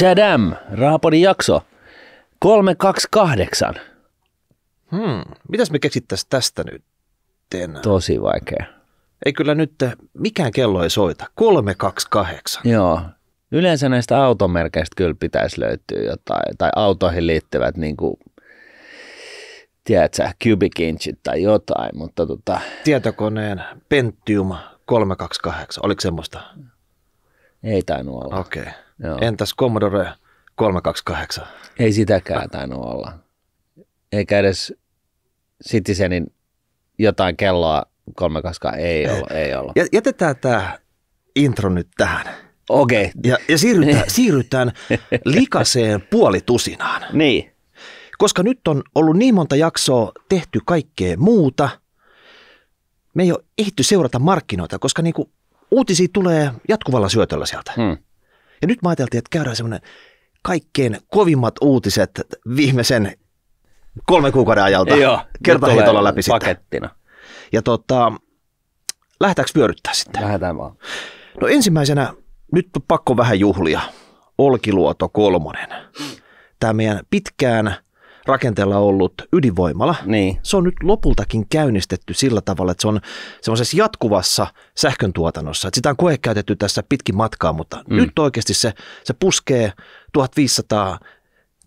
Tadam, Rahapodin jakso 328. Hmm. Mitäs me keksittäisiin tästä nyt? Tosi vaikea. Ei kyllä nyt, mikään kello ei soita. 328. Joo. Yleensä näistä automerkeistä kyllä pitäisi löytyä jotain, tai autoihin liittyvät niin kuin, tiedätkö, cubic inchit tai jotain, mutta tota, Tietokoneen Pentium 328, oliko semmoista? ei tainnut olla. Okei. Okay. Joo. Entäs Commodore 328? Ei sitäkään tainnut olla. Eikä edes Citizenin jotain kelloa 328, ei ollut, ei ollut. Jätetään tämä intro nyt tähän. Okei, okay. Ja, ja siirrytään, siirrytään likaseen puolitusinaan. niin. Koska nyt on ollut niin monta jaksoa tehty kaikkea muuta, me ei ole ehditty seurata markkinoita, koska niinku uutisia tulee jatkuvalla syötöllä sieltä. Hmm. Ja nyt mä ajateltiin, että käydään semmoinen kaikkein kovimmat uutiset viimeisen kolmen kuukauden ajalta. Joo, kertaheitolla läpi sitten. pakettina. Ja tota, lähdetäänkö vyöryttää sitten? Lähdetään vaan. No ensimmäisenä, nyt on pakko vähän juhlia. Olkiluoto kolmonen. Tämä meidän pitkään rakenteella ollut ydinvoimala. Niin. Se on nyt lopultakin käynnistetty sillä tavalla, että se on semmoisessa jatkuvassa sähköntuotannossa. Että sitä on koekäytetty tässä pitkin matkaa, mutta mm. nyt oikeasti se, se puskee 1500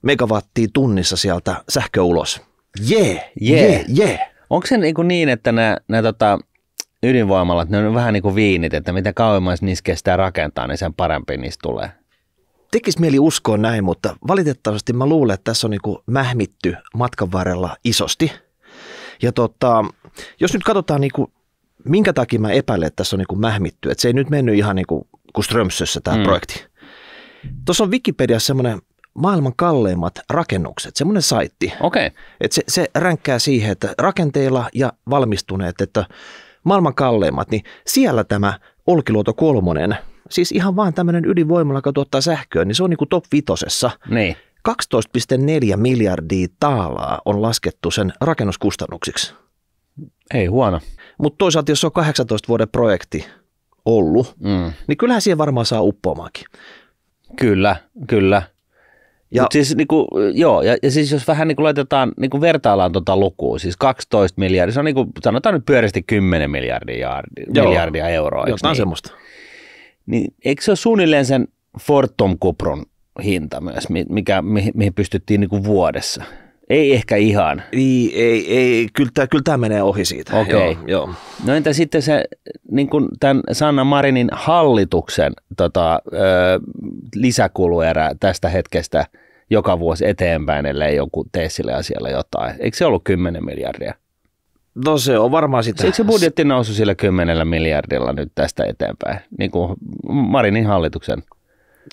megawattia tunnissa sieltä sähkö ulos. Jee, Jee. jee. Onko se niin, niin että nämä, nämä tota, ydinvoimalat, ne on vähän niin kuin viinit, että mitä kauemmas niissä kestää rakentaa, niin sen parempi niistä tulee. Tekis mieli uskoa näin, mutta valitettavasti mä luulen, että tässä on niin mähmitty matkan varrella isosti. Ja tota, jos nyt katsotaan, niin kuin, minkä takia mä epäilen, että tässä on niin mähmitty, että se ei nyt mennyt ihan niin kuin, kuin Strömsössä tämä Mm. projekti. Tuossa on Wikipediassa semmoinen maailman kalleimmat rakennukset, semmoinen saitti. Okay. että se, se ränkkää siihen, että rakenteilla ja valmistuneet, että maailman kalleimmat, niin siellä tämä Olkiluoto kolmonen, siis ihan vaan tämmöinen ydinvoimala, joka tuottaa sähköä, niin se on niin kuin top vitosessa. Niin. 12,4 miljardia taalaa on laskettu sen rakennuskustannuksiksi. Ei huono. Mutta toisaalta, jos se on 18 vuoden projekti ollut, Mm. niin kyllähän siihen varmaan saa uppoamaakin. Kyllä, kyllä. Ja- Mut siis, niinku, joo, ja, ja, siis jos vähän niinku laitetaan, niinku vertaillaan tuota lukua, siis 12 miljardia, se on niinku, sanotaan nyt pyöreästi 10 miljardia, miljardia euroa. Jotain niin? semmoista. Niin eikö se ole suunnilleen sen Fortum Cupron hinta myös, mi- mikä, mihin, mihin pystyttiin niinku vuodessa? Ei ehkä ihan. Ei, ei, ei kyllä, tämä, kyllä tämä menee ohi siitä. Okei. Joo, joo. No entä sitten se niin kuin tämän Sanna Marinin hallituksen tota, ö, lisäkuluerä tästä hetkestä joka vuosi eteenpäin, ellei joku tee sille asialle jotain. Eikö se ollut 10 miljardia? No se on varmaan sitä. Eikö se budjetti nousu sillä 10 miljardilla nyt tästä eteenpäin, niin kuin Marinin hallituksen?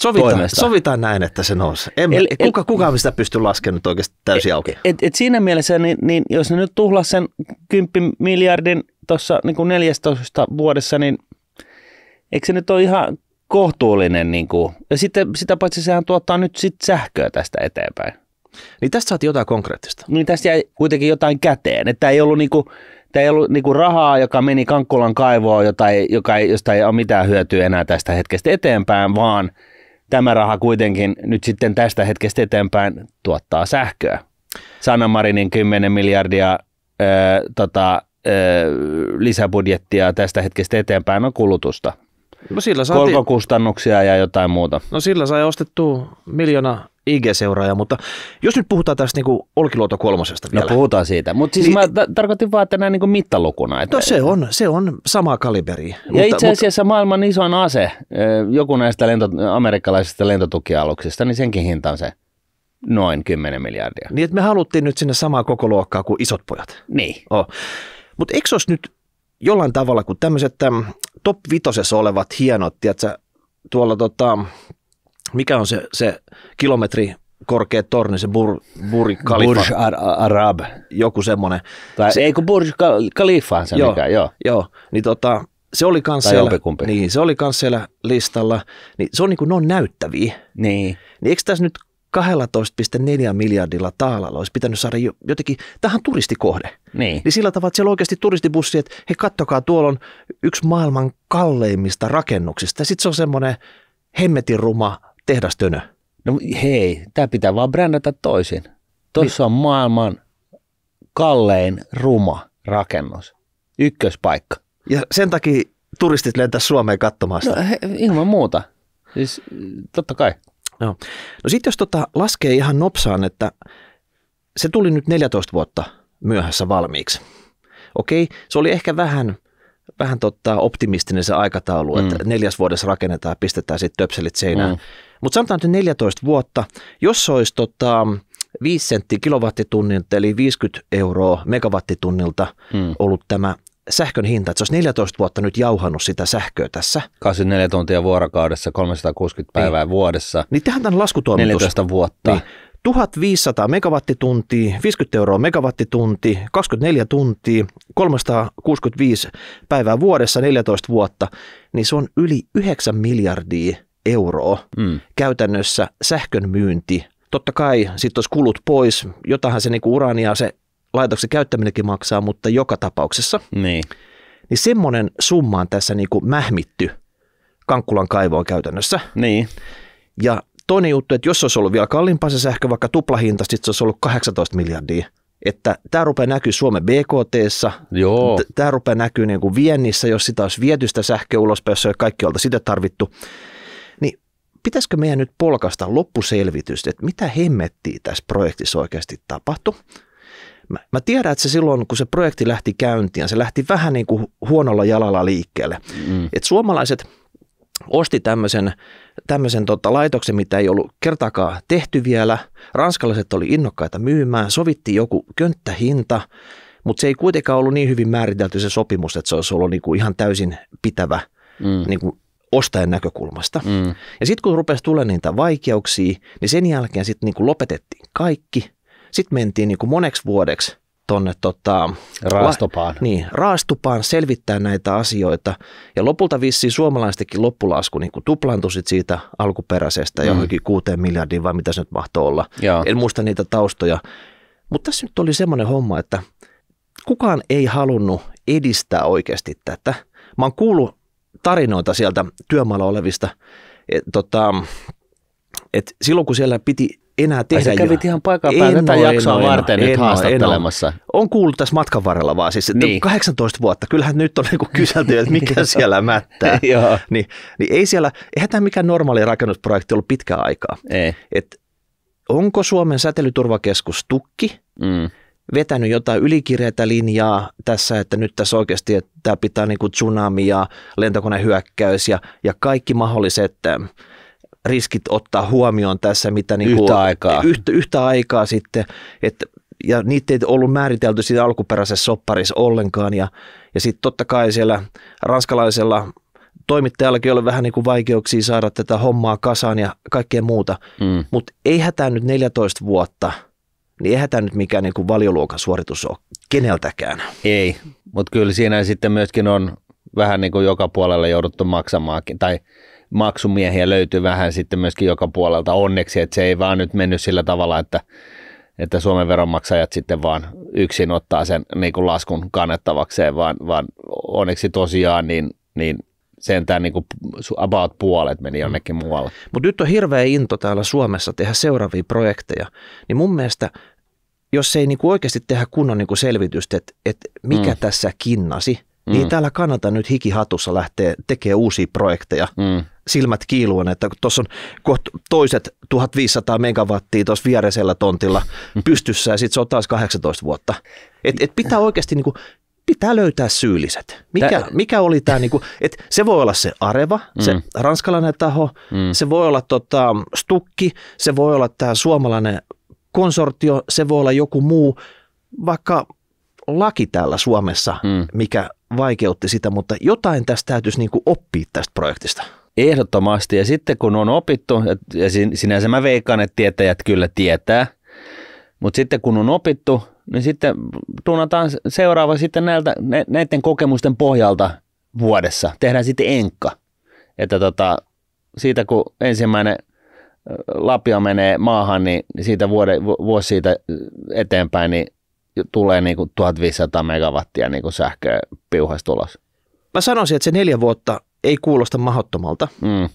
sovitaan, toimesta? sovitaan näin, että se nousee. En, El- el, kuka, kuka on sitä pysty laskenut oikeasti täysin auki? Et, et siinä mielessä, niin, niin jos ne nyt tuhlas sen 10 miljardin tuossa niin 14 vuodessa, niin eikö se nyt ole ihan kohtuullinen? Niin kuin, ja sitten sitä paitsi sehän tuottaa nyt sit sähköä tästä eteenpäin. Niin tästä saatiin jotain konkreettista. Niin tästä jäi kuitenkin jotain käteen. Että ei ollut, niinku, tämä ei ollut niinku rahaa, joka meni Kankkulan kaivoon, jota ei, joka ei, josta ei ole mitään hyötyä enää tästä hetkestä eteenpäin, vaan tämä raha kuitenkin nyt sitten tästä hetkestä eteenpäin tuottaa sähköä. Sanna Marinin 10 miljardia ö, tota, ö, lisäbudjettia tästä hetkestä eteenpäin on kulutusta. No sillä, saatiin, Korkokustannuksia ja jotain muuta. no sillä sai ostettua miljoona IG-seuraajaa, mutta jos nyt puhutaan tästä niinku Olkiluoto kolmosesta No vielä. puhutaan siitä. Mutta siis Niin- mä ta- tarkoitin vaan, että näin niin mittalukuna. Että, No se on, se on samaa kaliberia. Ja itse asiassa maailman isoin ase, joku näistä lento, amerikkalaisista lentotukialuksista, niin senkin hinta on se noin 10 miljardia. Niin, että me haluttiin nyt sinne samaa koko luokkaa kuin isot pojat. Niin. Oh. Mutta eikö olisi nyt jollain tavalla, kun tämmöiset täm, top vitosessa olevat hienot, tiedätkö, tuolla tota, mikä on se, se kilometri korkea torni, se Bur, Burj Khalifa, Burj Ar- Arab. joku semmoinen. Tai Se- ei kun Burj Khal- Khalifa se Joo. mikä, joo. Joo, niin tota, se oli kans Tai siellä, niin, se oli kans siellä listalla. Niin se on niin kuin, ne on näyttäviä. Niin. Niin eikö tässä nyt 12,4 miljardilla taalalla olisi pitänyt saada jo, jotenkin, tähän turistikohde. Niin. Niin sillä tavalla, että siellä on oikeasti turistibussi, että hei kattokaa, tuolla on yksi maailman kalleimmista rakennuksista. Sitten se on semmoinen hemmetin ruma tehdastönö. No hei, tämä pitää vaan brändätä toisin. Tuossa on maailman kallein ruma rakennus. Ykköspaikka. Ja sen takia turistit lentää Suomeen katsomaan sitä. No, he, ilman muuta. Siis totta kai. No, no sitten jos tota laskee ihan nopsaan, että se tuli nyt 14 vuotta myöhässä valmiiksi. Okei, se oli ehkä vähän, vähän tota optimistinen se aikataulu, mm. että neljäs vuodessa rakennetaan ja pistetään sitten töpselit seinään. Mm. Mutta sanotaan, että 14 vuotta, jos se olisi tota, 5 senttiä kilowattitunnilta, eli 50 euroa megawattitunnilta mm. ollut tämä sähkön hinta, että se olisi 14 vuotta nyt jauhannut sitä sähköä tässä. 24 tuntia vuorokaudessa, 360 päivää niin. vuodessa. Niin tehdään tämän laskutoimitus. 14 vuotta. Niin. 1500 megawattituntia, 50 euroa megawattitunti, 24 tuntia, 365 päivää vuodessa, 14 vuotta, niin se on yli 9 miljardia euroa mm. käytännössä sähkön myynti. Totta kai sitten olisi kulut pois, jotahan se niinku urania se laitoksen käyttäminenkin maksaa, mutta joka tapauksessa. Niin. Niin semmoinen summa on tässä niinku mähmitty Kankkulan kaivoon käytännössä. Niin. Ja toinen juttu, että jos olisi ollut vielä kalliimpaa se sähkö, vaikka tuplahinta, sitten se olisi ollut 18 miljardia. Että tämä rupeaa näkyy Suomen BKTssä, Joo. tämä rupeaa näkyy niin kuin viennissä, jos sitä olisi viety sitä sähköä ulospäin, jos kaikki olta sitä tarvittu. Niin pitäisikö meidän nyt polkasta loppuselvitys, että mitä hemmettiä tässä projektissa oikeasti tapahtui? Mä, mä tiedän, että se silloin, kun se projekti lähti käyntiin, se lähti vähän niin kuin huonolla jalalla liikkeelle. Mm. Et suomalaiset osti tämmöisen, tämmöisen tota laitoksen, mitä ei ollut kertaakaan tehty vielä. Ranskalaiset oli innokkaita myymään, sovittiin joku könttähinta, mutta se ei kuitenkaan ollut niin hyvin määritelty se sopimus, että se olisi ollut niinku ihan täysin pitävä mm. niinku ostajan näkökulmasta. Mm. Ja sitten kun rupesi tulemaan niitä vaikeuksia, niin sen jälkeen sitten niinku lopetettiin kaikki. Sitten mentiin niinku moneksi vuodeksi tonne tota, raastopaan. La, niin, raastupaan selvittää näitä asioita. Ja lopulta vissiin suomalaistenkin loppulasku niin tuplantui siitä alkuperäisestä mm. johonkin kuuteen miljardiin vai mitä se nyt mahtoi olla. Joo. En muista niitä taustoja. Mutta tässä nyt oli semmoinen homma, että kukaan ei halunnut edistää oikeasti tätä. Mä oon kuullut tarinoita sieltä työmaalla olevista, että tota, et silloin kun siellä piti enää tehdä. Ai sä kävit ihan paikan päällä tätä jaksoa varten nyt haastattelemassa. On kuullut tässä matkan varrella vaan, siis niin. 18 vuotta, kyllähän nyt on niinku kyselty, että mikä siellä mättää. niin, niin ei siellä, eihän tämä mikään normaali rakennusprojekti ollut pitkään aikaa. Ei. Et onko Suomen säteilyturvakeskus tukki mm. vetänyt jotain ylikireitä linjaa tässä, että nyt tässä oikeasti, että tämä pitää niinku tsunami ja lentokonehyökkäys ja, ja kaikki mahdolliset riskit ottaa huomioon tässä, mitä niin kuin, yhtä, aikaa. Yhtä, yhtä aikaa sitten, että ja niitä ei ollut määritelty siinä alkuperäisessä sopparissa ollenkaan ja, ja sitten totta kai siellä ranskalaisella toimittajallakin oli vähän niin kuin vaikeuksia saada tätä hommaa kasaan ja kaikkea muuta, mm. mutta ei hätää nyt 14 vuotta, niin eihän tämä nyt mikään niin kuin valioluokan suoritus ole keneltäkään. Ei, mutta kyllä siinä sitten myöskin on vähän niin kuin joka puolella jouduttu maksamaakin, tai maksumiehiä löytyy vähän sitten myöskin joka puolelta onneksi, että se ei vaan nyt mennyt sillä tavalla, että, että Suomen veronmaksajat sitten vaan yksin ottaa sen niin kuin laskun kannettavakseen, vaan, vaan onneksi tosiaan niin, niin sentään niin kuin about puolet meni jonnekin mm. muualle. Mutta nyt on hirveä into täällä Suomessa tehdä seuraavia projekteja, niin mun mielestä jos ei niin kuin oikeasti tehdä kunnon niin kuin selvitystä, että, että mikä mm. tässä kinnasi, niin mm. täällä kannattaa nyt hikihatussa lähteä tekemään uusia projekteja. Mm silmät kiiluen, että tuossa on toiset 1500 megawattia tuossa viereisellä tontilla pystyssä ja sitten se on taas 18 vuotta. Et, et pitää oikeasti niinku, pitää löytää syylliset. Mikä, mikä oli tämä, niinku, että se voi olla se Areva, mm. se ranskalainen taho, mm. se voi olla tota, Stukki, se voi olla tämä suomalainen konsortio, se voi olla joku muu, vaikka laki täällä Suomessa, mm. mikä vaikeutti sitä, mutta jotain tästä täytyisi niinku oppia tästä projektista. Ehdottomasti. Ja sitten kun on opittu, ja sinänsä mä veikkaan, että tietäjät kyllä tietää, mutta sitten kun on opittu, niin sitten tunnataan seuraava sitten näiltä, näiden kokemusten pohjalta vuodessa. Tehdään sitten enkka. Että tota, siitä kun ensimmäinen lapio menee maahan, niin siitä vuode, vuosi siitä eteenpäin niin tulee niin kuin 1500 megawattia niin kuin sähköä piuhasta ulos. Mä sanoisin, että se neljä vuotta ei kuulosta mahdottomalta. Mm.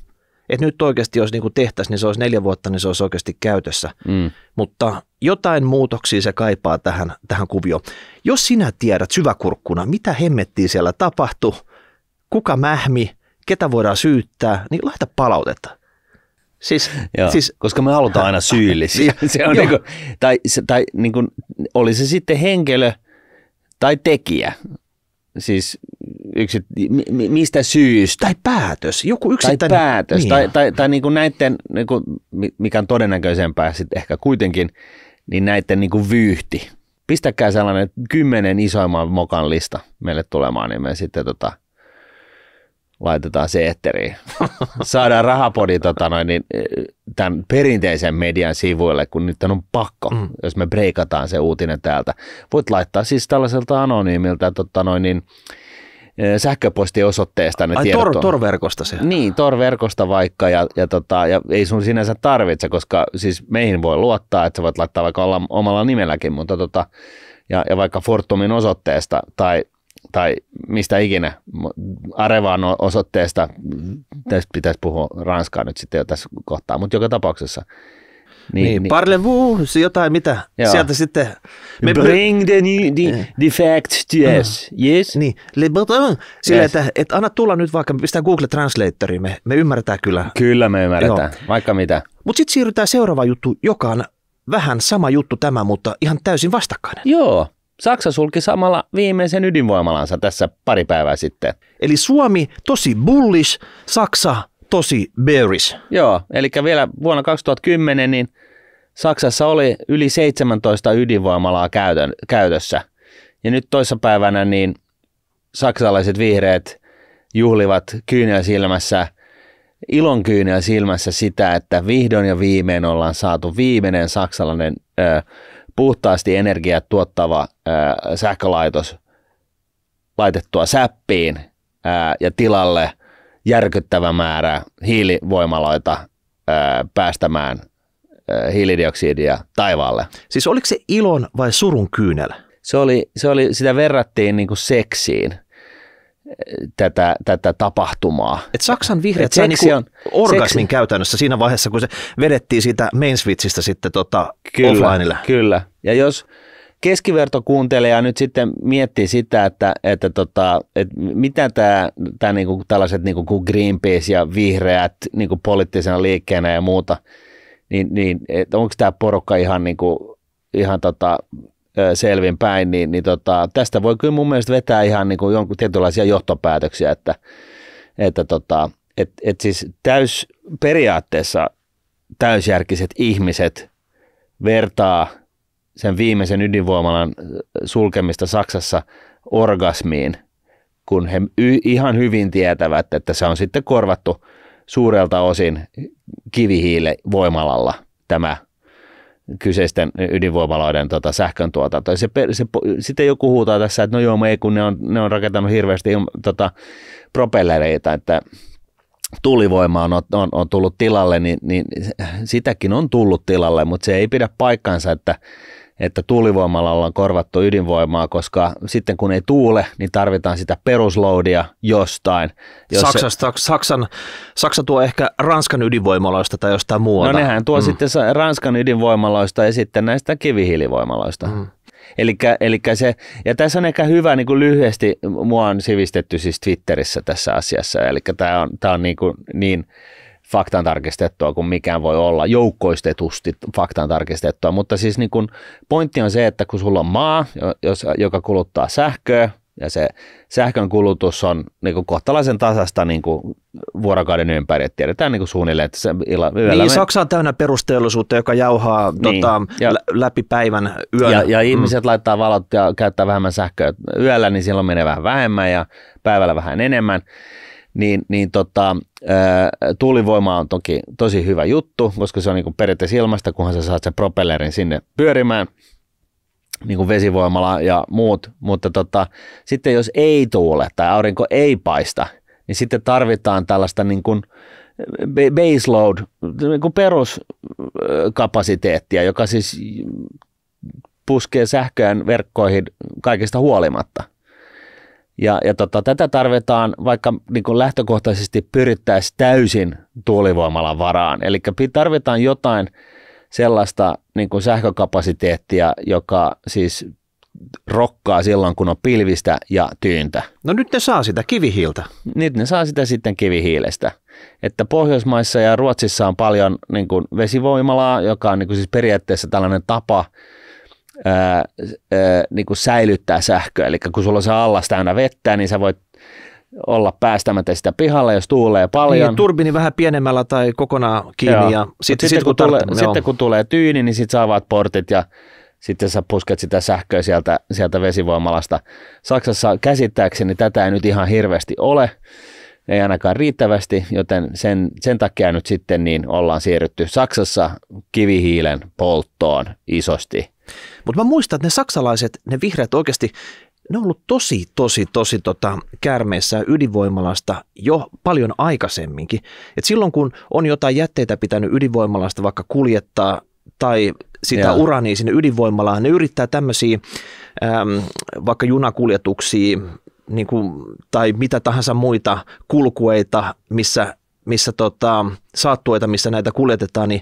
Että nyt oikeasti, jos niin tehtäisiin, niin se olisi neljä vuotta, niin se olisi oikeasti käytössä. Mm. Mutta jotain muutoksia se kaipaa tähän, tähän kuvioon. Jos sinä tiedät syväkurkkuna, mitä hemmettiä siellä tapahtui, kuka mähmi, ketä voidaan syyttää, niin laita palautetta. Siis, Joo, siis, koska me halutaan aina syyllisiä. se on niin kuin, tai tai niin kuin, oli se sitten henkilö tai tekijä, siis yksit, mistä syystä. Tai päätös, joku yksittäinen. Tai päätös, niin. tai, tai, tai niin kuin näiden, niin kuin, mikä on todennäköisempää sitten ehkä kuitenkin, niin näiden niin kuin vyyhti. Pistäkää sellainen kymmenen isoimman mokan lista meille tulemaan, niin me sitten tota, laitetaan se etteriin. Saadaan rahapodi tota noin, niin, tämän perinteisen median sivuille, kun nyt on pakko, mm. jos me breikataan se uutinen täältä. Voit laittaa siis tällaiselta anonyymiltä tota noin, niin, sähköpostiosoitteesta ne Ai tiedot tor, Tor-verkosta se? Niin, Tor-verkosta vaikka ja, ja, tota, ja ei sun sinänsä tarvitse, koska siis meihin voi luottaa, että sä voit laittaa vaikka olla omalla nimelläkin, mutta tota, ja, ja vaikka Fortumin osoitteesta tai tai mistä ikinä, Arevaan osoitteesta, tästä pitäisi puhua ranskaa nyt sitten jo tässä kohtaa, mutta joka tapauksessa. Niin, niin, niin. parlez-vous, jotain mitä, Joo. sieltä sitten... Me Bring the, new, the, the facts to us, yes? Niin, le button, sillä yes. että, että anna tulla nyt vaikka, pistää Google Translatoriin, me, me ymmärretään kyllä. Kyllä me ymmärretään, Joo. vaikka mitä. Mutta sitten siirrytään seuraava juttu, joka on vähän sama juttu tämä, mutta ihan täysin vastakkainen. Joo, Saksa sulki samalla viimeisen ydinvoimalansa tässä pari päivää sitten. Eli Suomi tosi bullish, Saksa tosi bearish. Joo, eli vielä vuonna 2010 niin Saksassa oli yli 17 ydinvoimalaa käytön, käytössä. Ja nyt toissapäivänä niin saksalaiset vihreät juhlivat kyynel silmässä, ilon kyynel silmässä sitä, että vihdoin ja viimein ollaan saatu viimeinen saksalainen ö, puhtaasti energiaa tuottava ää, sähkölaitos laitettua säppiin ää, ja tilalle järkyttävä määrä hiilivoimaloita ää, päästämään ää, hiilidioksidia taivaalle. Siis oliko se ilon vai surun kyynel? Se oli, se oli sitä verrattiin niin kuin seksiin tätä, tätä tapahtumaa. Et Saksan vihreät sai niinku on, orgasmin seksi... käytännössä siinä vaiheessa, kun se vedettiin siitä main switchistä sitten tota kyllä, offlineille. Kyllä, ja jos keskivertokuuntelija nyt sitten miettii sitä, että, että, tota, että mitä tämä, tämä niinku, tällaiset niinku kuin Greenpeace ja vihreät niinku poliittisena liikkeenä ja muuta, niin, niin onko tämä porukka ihan, niinku, ihan tota, selvinpäin, niin, niin tota, tästä voi kyllä mun mielestä vetää ihan niin kuin jonkun tietynlaisia johtopäätöksiä, että, että tota, et, et siis täys periaatteessa täysjärkiset ihmiset vertaa sen viimeisen ydinvoimalan sulkemista Saksassa orgasmiin, kun he y- ihan hyvin tietävät, että se on sitten korvattu suurelta osin kivihiilevoimalalla tämä kyseisten ydinvoimaloiden tota, sähkön tuotanto. Se, se, sitten joku huutaa tässä, että no joo, ei kun ne on, ne on rakentanut hirveästi tota, propellereita, että tulivoima on, on, on tullut tilalle, niin, niin sitäkin on tullut tilalle, mutta se ei pidä paikkansa, että että tuulivoimalla ollaan korvattu ydinvoimaa, koska sitten kun ei tuule, niin tarvitaan sitä perusloadia jostain. Jos Saksasta, se... Saksan, Saksa tuo ehkä Ranskan ydinvoimaloista tai jostain muualta. No nehän tuo mm. sitten Ranskan ydinvoimaloista ja sitten näistä kivihiilivoimaloista. Mm. Elikkä, elikkä se, ja tässä on ehkä hyvä niin kuin lyhyesti, mua on sivistetty siis Twitterissä tässä asiassa, eli tämä on, tämä on niin, kuin, niin faktan tarkistettua kuin mikään voi olla, joukkoistetusti faktan tarkistettua, mutta siis niin kuin pointti on se, että kun sulla on maa, jos, joka kuluttaa sähköä, ja se sähkön kulutus on niin kuin kohtalaisen tasasta niin kuin vuorokauden ympäri, että tiedetään niin kuin suunnilleen, että se illa, yöllä Niin, me... Saksa on täynnä perusteollisuutta, joka jauhaa niin, tota, ja, läpi päivän yöllä. Ja, ja mm. ihmiset laittaa valot ja käyttää vähemmän sähköä yöllä, niin silloin menee vähän vähemmän ja päivällä vähän enemmän niin, niin tota, tuulivoima on toki tosi hyvä juttu, koska se on niin kuin periaatteessa ilmasta, kunhan sä saat sen propellerin sinne pyörimään, niin kuin vesivoimala ja muut, mutta tota, sitten jos ei tuule tai aurinko ei paista, niin sitten tarvitaan tällaista niin kuin baseload, niin kuin peruskapasiteettia, joka siis puskee sähköön verkkoihin kaikista huolimatta. Ja, ja tota, tätä tarvitaan, vaikka niin kuin lähtökohtaisesti pyrittäisiin täysin tuulivoimalan varaan. Eli tarvitaan jotain sellaista niin kuin sähkökapasiteettia, joka siis rokkaa silloin, kun on pilvistä ja tyyntä. No nyt ne saa sitä kivihiiltä. Nyt ne saa sitä sitten kivihiilestä. Että Pohjoismaissa ja Ruotsissa on paljon niin kuin vesivoimalaa, joka on niin kuin siis periaatteessa tällainen tapa ää, ää, niin kuin säilyttää sähköä. Eli kun sulla on se allas täynnä vettä, niin sä voit olla päästämättä sitä pihalle, jos tuulee paljon. Niin, turbini vähän pienemmällä tai kokonaan kiinni. Joo. Ja sit, sitten, sit, kun, kun, tulee, sitten kun tulee tyyni, niin sitten sä avaat portit ja sitten sä pusket sitä sähköä sieltä, sieltä vesivoimalasta. Saksassa käsittääkseni tätä ei nyt ihan hirveästi ole, ei ainakaan riittävästi, joten sen, sen takia nyt sitten niin ollaan siirrytty Saksassa kivihiilen polttoon isosti. Mutta mä muistan, että ne saksalaiset, ne vihreät oikeasti, ne on ollut tosi, tosi, tosi tota, kärmeessä ydinvoimalasta jo paljon aikaisemminkin. Et silloin kun on jotain jätteitä pitänyt ydinvoimalasta vaikka kuljettaa tai sitä urania sinne ydinvoimalaan. Ne yrittää tämmöisiä äm, vaikka junakuljetuksia niin kuin, tai mitä tahansa muita kulkueita, missä, missä tota, saattueita, missä näitä kuljetetaan, niin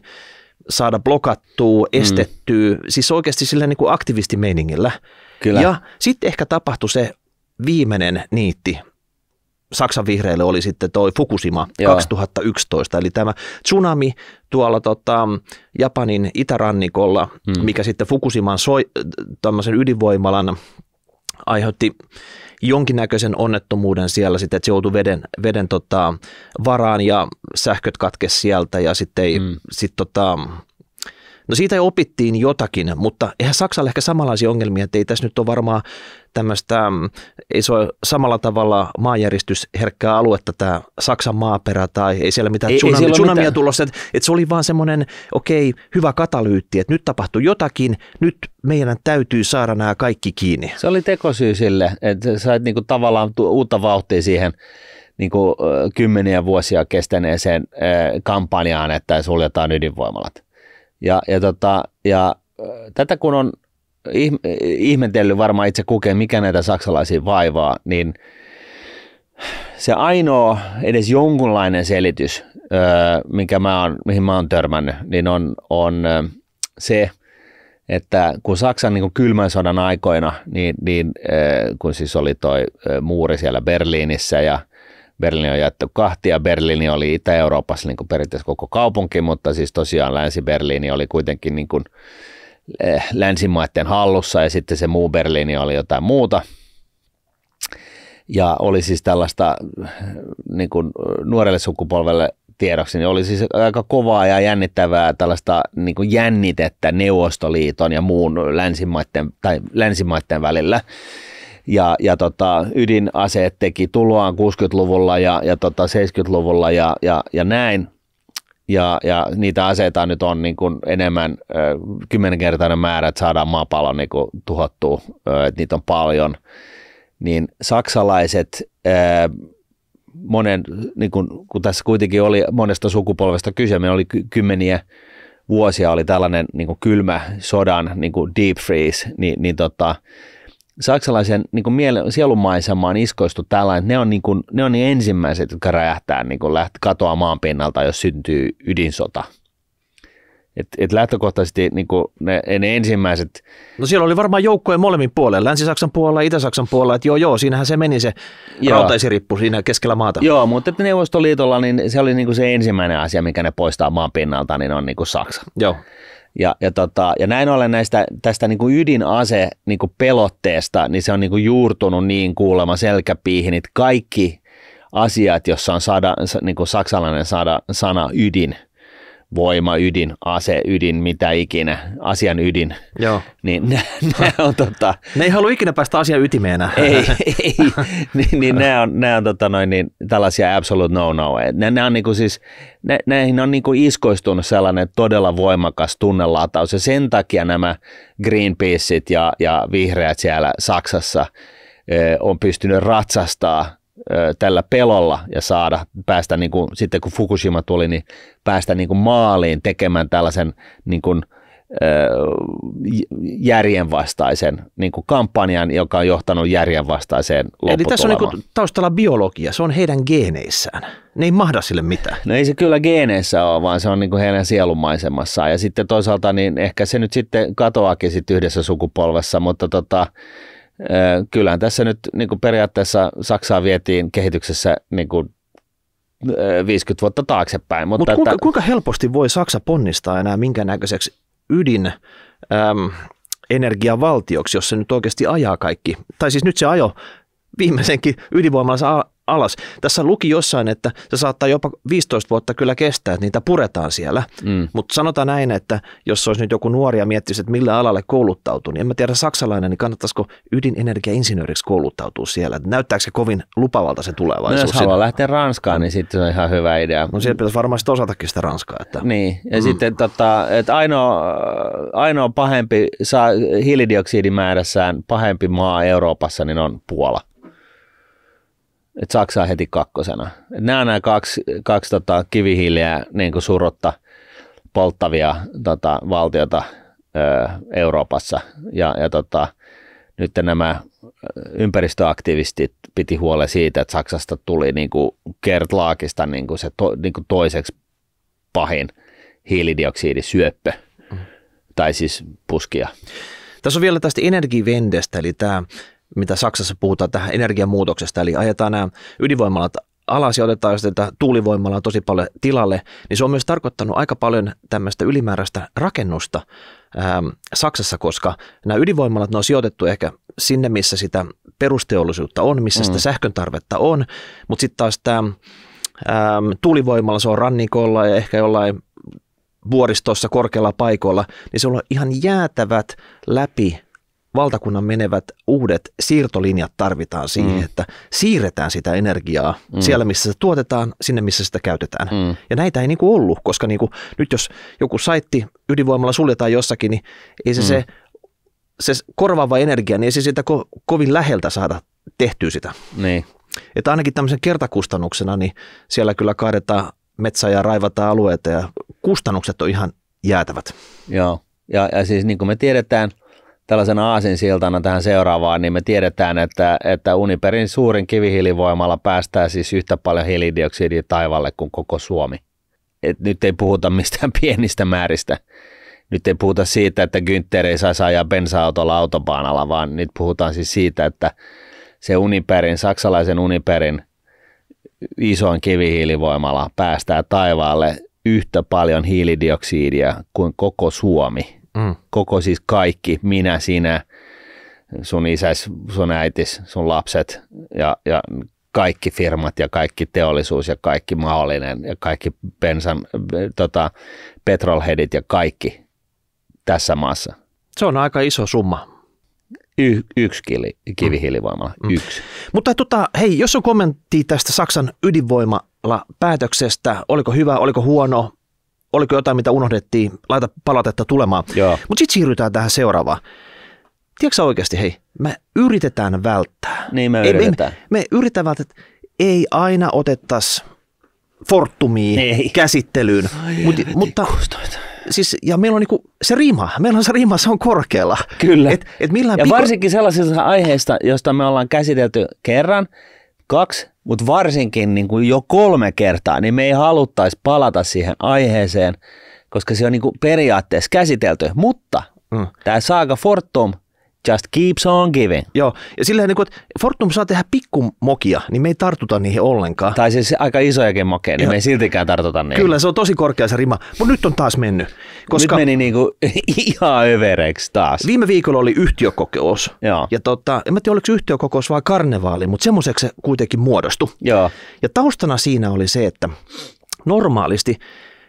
saada blokattua, estettyä, mm. siis oikeasti sillä niin kuin aktivistimeiningillä. Kyllä. Ja sitten ehkä tapahtui se viimeinen niitti, Saksan vihreille oli sitten toi Fukushima Joo. 2011, eli tämä tsunami tuolla tota, Japanin itärannikolla, hmm. mikä sitten Fukushiman soi, tämmöisen ydinvoimalan aiheutti jonkinnäköisen onnettomuuden siellä sitten, että se joutui veden, veden tota, varaan ja sähköt katkesi sieltä ja sitten ei, hmm. sit tota, No siitä opittiin jotakin, mutta eihän Saksalla ehkä samanlaisia ongelmia, että ei tässä nyt ole varmaan tämmöistä, mm, ei se ole samalla tavalla maanjäristysherkkää aluetta tämä Saksan maaperä tai ei siellä mitään ei, tsunami, ei tsunamia mitään. tulossa, että, että se oli vaan semmoinen, okei, hyvä katalyytti, että nyt tapahtui jotakin, nyt meidän täytyy saada nämä kaikki kiinni. Se oli tekosyy sille, että sait niinku tavallaan uutta vauhtia siihen niin kuin, kymmeniä vuosia kestäneeseen kampanjaan, että suljetaan ydinvoimalat. Ja, ja, tota, ja tätä kun on ihmetellyt varmaan itse kukin, mikä näitä saksalaisia vaivaa, niin se ainoa edes jonkunlainen selitys, mikä mä oon, mihin mä oon törmännyt, niin on, on se, että kun Saksan niin kuin kylmän sodan aikoina, niin, niin kun siis oli toi muuri siellä Berliinissä ja Berliini on jaettu kahtia. Berliini oli Itä-Euroopassa niin kuin periaatteessa koko kaupunki, mutta siis tosiaan Länsi-Berliini oli kuitenkin niin kuin eh, länsimaiden hallussa ja sitten se muu Berliini oli jotain muuta. Ja oli siis tällaista niin kuin nuorelle sukupolvelle tiedoksi, niin oli siis aika kovaa ja jännittävää tällaista niin kuin jännitettä Neuvostoliiton ja muun länsimaiden, tai länsimaiden välillä ja, ja tota, ydinaseet teki tuloaan 60-luvulla ja, ja tota 70-luvulla ja, ja, ja näin. Ja, ja niitä aseita nyt on niin kuin enemmän, kymmenenkertainen määrä, että saadaan maapallo niin kuin tuhottua, että niitä on paljon. Niin saksalaiset, monen, niin kuin, kun tässä kuitenkin oli monesta sukupolvesta kyse, me oli kymmeniä vuosia oli tällainen niin kuin kylmä sodan niin kuin deep freeze, niin, niin tota, saksalaisen niin kuin miele- sielunmaisemaan iskoistu tällainen, että ne on, niin kuin, ne on niin ensimmäiset, jotka räjähtää niin kuin läht, katoa maan pinnalta, jos syntyy ydinsota. Et, et lähtökohtaisesti niin kuin ne, ne ensimmäiset... No siellä oli varmaan joukkoja molemmin puolella, Länsi-Saksan puolella ja Itä-Saksan puolella, että joo joo, siinähän se meni se rautaisirippu siinä keskellä maata. Joo, mutta että Neuvostoliitolla niin se oli niin kuin se ensimmäinen asia, mikä ne poistaa maan pinnalta, niin on niin kuin Saksa. Joo. Ja, ja, tota, ja näin ollen näistä, tästä niin kuin ydinase niin kuin pelotteesta, niin se on niin kuin juurtunut niin kuulemma selkäpiihin, että kaikki asiat, jossa on saada, niin kuin saksalainen saada, sana ydin – voima, ydin, ase, ydin, mitä ikinä, asian ydin. Joo. Niin ne, ne on tota... Ne ei halua ikinä päästä asian ytimeenä. Ei, ei niin, niin ne on, ne on tota noin, niin, tällaisia absolute no-no. Ne, ne on niinku siis, ne, näihin on niinku iskoistunut sellainen todella voimakas tunnelataus ja sen takia nämä Greenpeaceit ja, ja vihreät siellä Saksassa on pystynyt ratsastaa tällä pelolla ja saada päästä, niin kuin, sitten kun Fukushima tuli, niin päästä niin kuin maaliin tekemään tällaisen niin kuin, järjenvastaisen niin kuin kampanjan, joka on johtanut järjenvastaiseen lopputulemaan. Eli tässä on niin kuin taustalla biologia, se on heidän geeneissään. Ne ei mahda sille mitään. No ei se kyllä geeneissä ole, vaan se on niin kuin heidän sielumaisemmassaan. Ja sitten toisaalta niin ehkä se nyt sitten katoakin sitten yhdessä sukupolvessa, mutta tota, kyllähän tässä nyt niin kuin periaatteessa Saksaa vietiin kehityksessä niin kuin 50 vuotta taaksepäin. Mutta Mut kuinka, että, kuinka helposti voi Saksa ponnistaa enää minkä näköiseksi ydin äm, energiavaltioksi, jos se nyt oikeasti ajaa kaikki. Tai siis nyt se ajo viimeisenkin ydinvoimalansa alas. Tässä luki jossain, että se saattaa jopa 15 vuotta kyllä kestää, että niitä puretaan siellä. Mm. Mutta sanotaan näin, että jos olisi nyt joku nuori ja miettisi, että millä alalle kouluttautuu, niin en mä tiedä saksalainen, niin kannattaisiko ydinenergiainsinööriksi kouluttautua siellä. Näyttääkö se kovin lupavalta se tulevaisuus? No, jos haluaa lähteä Ranskaan, niin sitten se on ihan hyvä idea. No siellä pitäisi varmasti osatakin sitä Ranskaa. Että... Niin, ja mm. sitten tota, että ainoa, ainoa pahempi, saa hiilidioksidimäärässään pahempi maa Euroopassa, niin on Puola että Saksa on heti kakkosena. Et nämä on nämä kaksi, kaksi tota, kivihiiliä niin kuin surutta polttavia tota, valtiota ö, Euroopassa. Ja, ja tota, nyt nämä ympäristöaktivistit piti huolen siitä, että Saksasta tuli niin kuin Gerd Laakista niin kuin se to, niin kuin toiseksi pahin hiilidioksidisyöppö, mm. tai siis puskia. Tässä on vielä tästä energivendestä, eli tämä mitä Saksassa puhutaan tähän energiamuutoksesta, eli ajetaan nämä ydinvoimalat alas ja otetaan sitä tuulivoimalla tosi paljon tilalle, niin se on myös tarkoittanut aika paljon tämmöistä ylimääräistä rakennusta ää, Saksassa, koska nämä ydinvoimalat, ne on sijoitettu ehkä sinne, missä sitä perusteollisuutta on, missä mm. sitä sähkön tarvetta on, mutta sitten taas tämä tuulivoimalla se on rannikolla ja ehkä jollain vuoristossa korkealla paikoilla, niin se on ihan jäätävät läpi valtakunnan menevät uudet siirtolinjat tarvitaan siihen, mm. että siirretään sitä energiaa mm. siellä, missä se tuotetaan, sinne, missä sitä käytetään. Mm. Ja näitä ei niin kuin ollut, koska niin kuin, nyt jos joku saitti ydinvoimalla suljetaan jossakin, niin ei se, mm. se, se korvaava energia, niin ei se sitä ko- kovin läheltä saada tehtyä sitä. Niin. Että ainakin tämmöisen kertakustannuksena, niin siellä kyllä kaadetaan metsää ja raivataan alueita ja kustannukset on ihan jäätävät. Joo, ja, ja siis niin kuin me tiedetään – tällaisena aasinsiltana tähän seuraavaan, niin me tiedetään, että, että Uniperin suurin kivihiilivoimalla päästää siis yhtä paljon hiilidioksidia taivalle kuin koko Suomi. Et nyt ei puhuta mistään pienistä määristä. Nyt ei puhuta siitä, että Günther ei saisi ajaa bensa-autolla autobaanalla, vaan nyt puhutaan siis siitä, että se Uniperin, saksalaisen Uniperin isoin kivihiilivoimala päästää taivaalle yhtä paljon hiilidioksidia kuin koko Suomi Mm. Koko siis kaikki, minä, sinä, sun isäs, sun äitis, sun lapset ja, ja kaikki firmat ja kaikki teollisuus ja kaikki mahdollinen ja kaikki bensan, tota, petrolheadit ja kaikki tässä maassa. Se on aika iso summa. Y- yksi kili, kivihiilivoimala, mm. yksi. Mutta tota, hei, jos on kommentti tästä Saksan ydinvoimalla päätöksestä, oliko hyvä, oliko huono, oliko jotain, mitä unohdettiin, laita palautetta tulemaan. Mutta sitten siirrytään tähän seuraavaan. Tiedätkö oikeasti, hei, me yritetään välttää. Niin me yritetään. Me, me yritetään välttää, että ei aina otettaisi Fortumia ei. käsittelyyn. Ai Mut, mutta siis, ja meillä on niinku se rima, meillä on se rima, se on korkealla. Kyllä. Et, et millään ja piko... varsinkin sellaisista aiheista, joista me ollaan käsitelty kerran, kaksi, mutta varsinkin niin kuin jo kolme kertaa, niin me ei haluttaisi palata siihen aiheeseen, koska se on niin kuin periaatteessa käsitelty. Mutta mm. tämä saaga Fortum just keeps on giving. Joo, ja silleen niin kuin, että Fortum saa tehdä pikkumokia, niin me ei tartuta niihin ollenkaan. Tai siis aika isojakin mokia, niin Joo. me ei siltikään tartuta niihin. Kyllä, se on tosi korkea se rima, mutta nyt on taas mennyt. Koska nyt meni niin kuin ihan övereksi taas. Viime viikolla oli yhtiökokous. Joo. Ja tota, en mä tiedä, oliko yhtiökokous vai karnevaali, mutta semmoiseksi se kuitenkin muodostui. Joo. Ja taustana siinä oli se, että normaalisti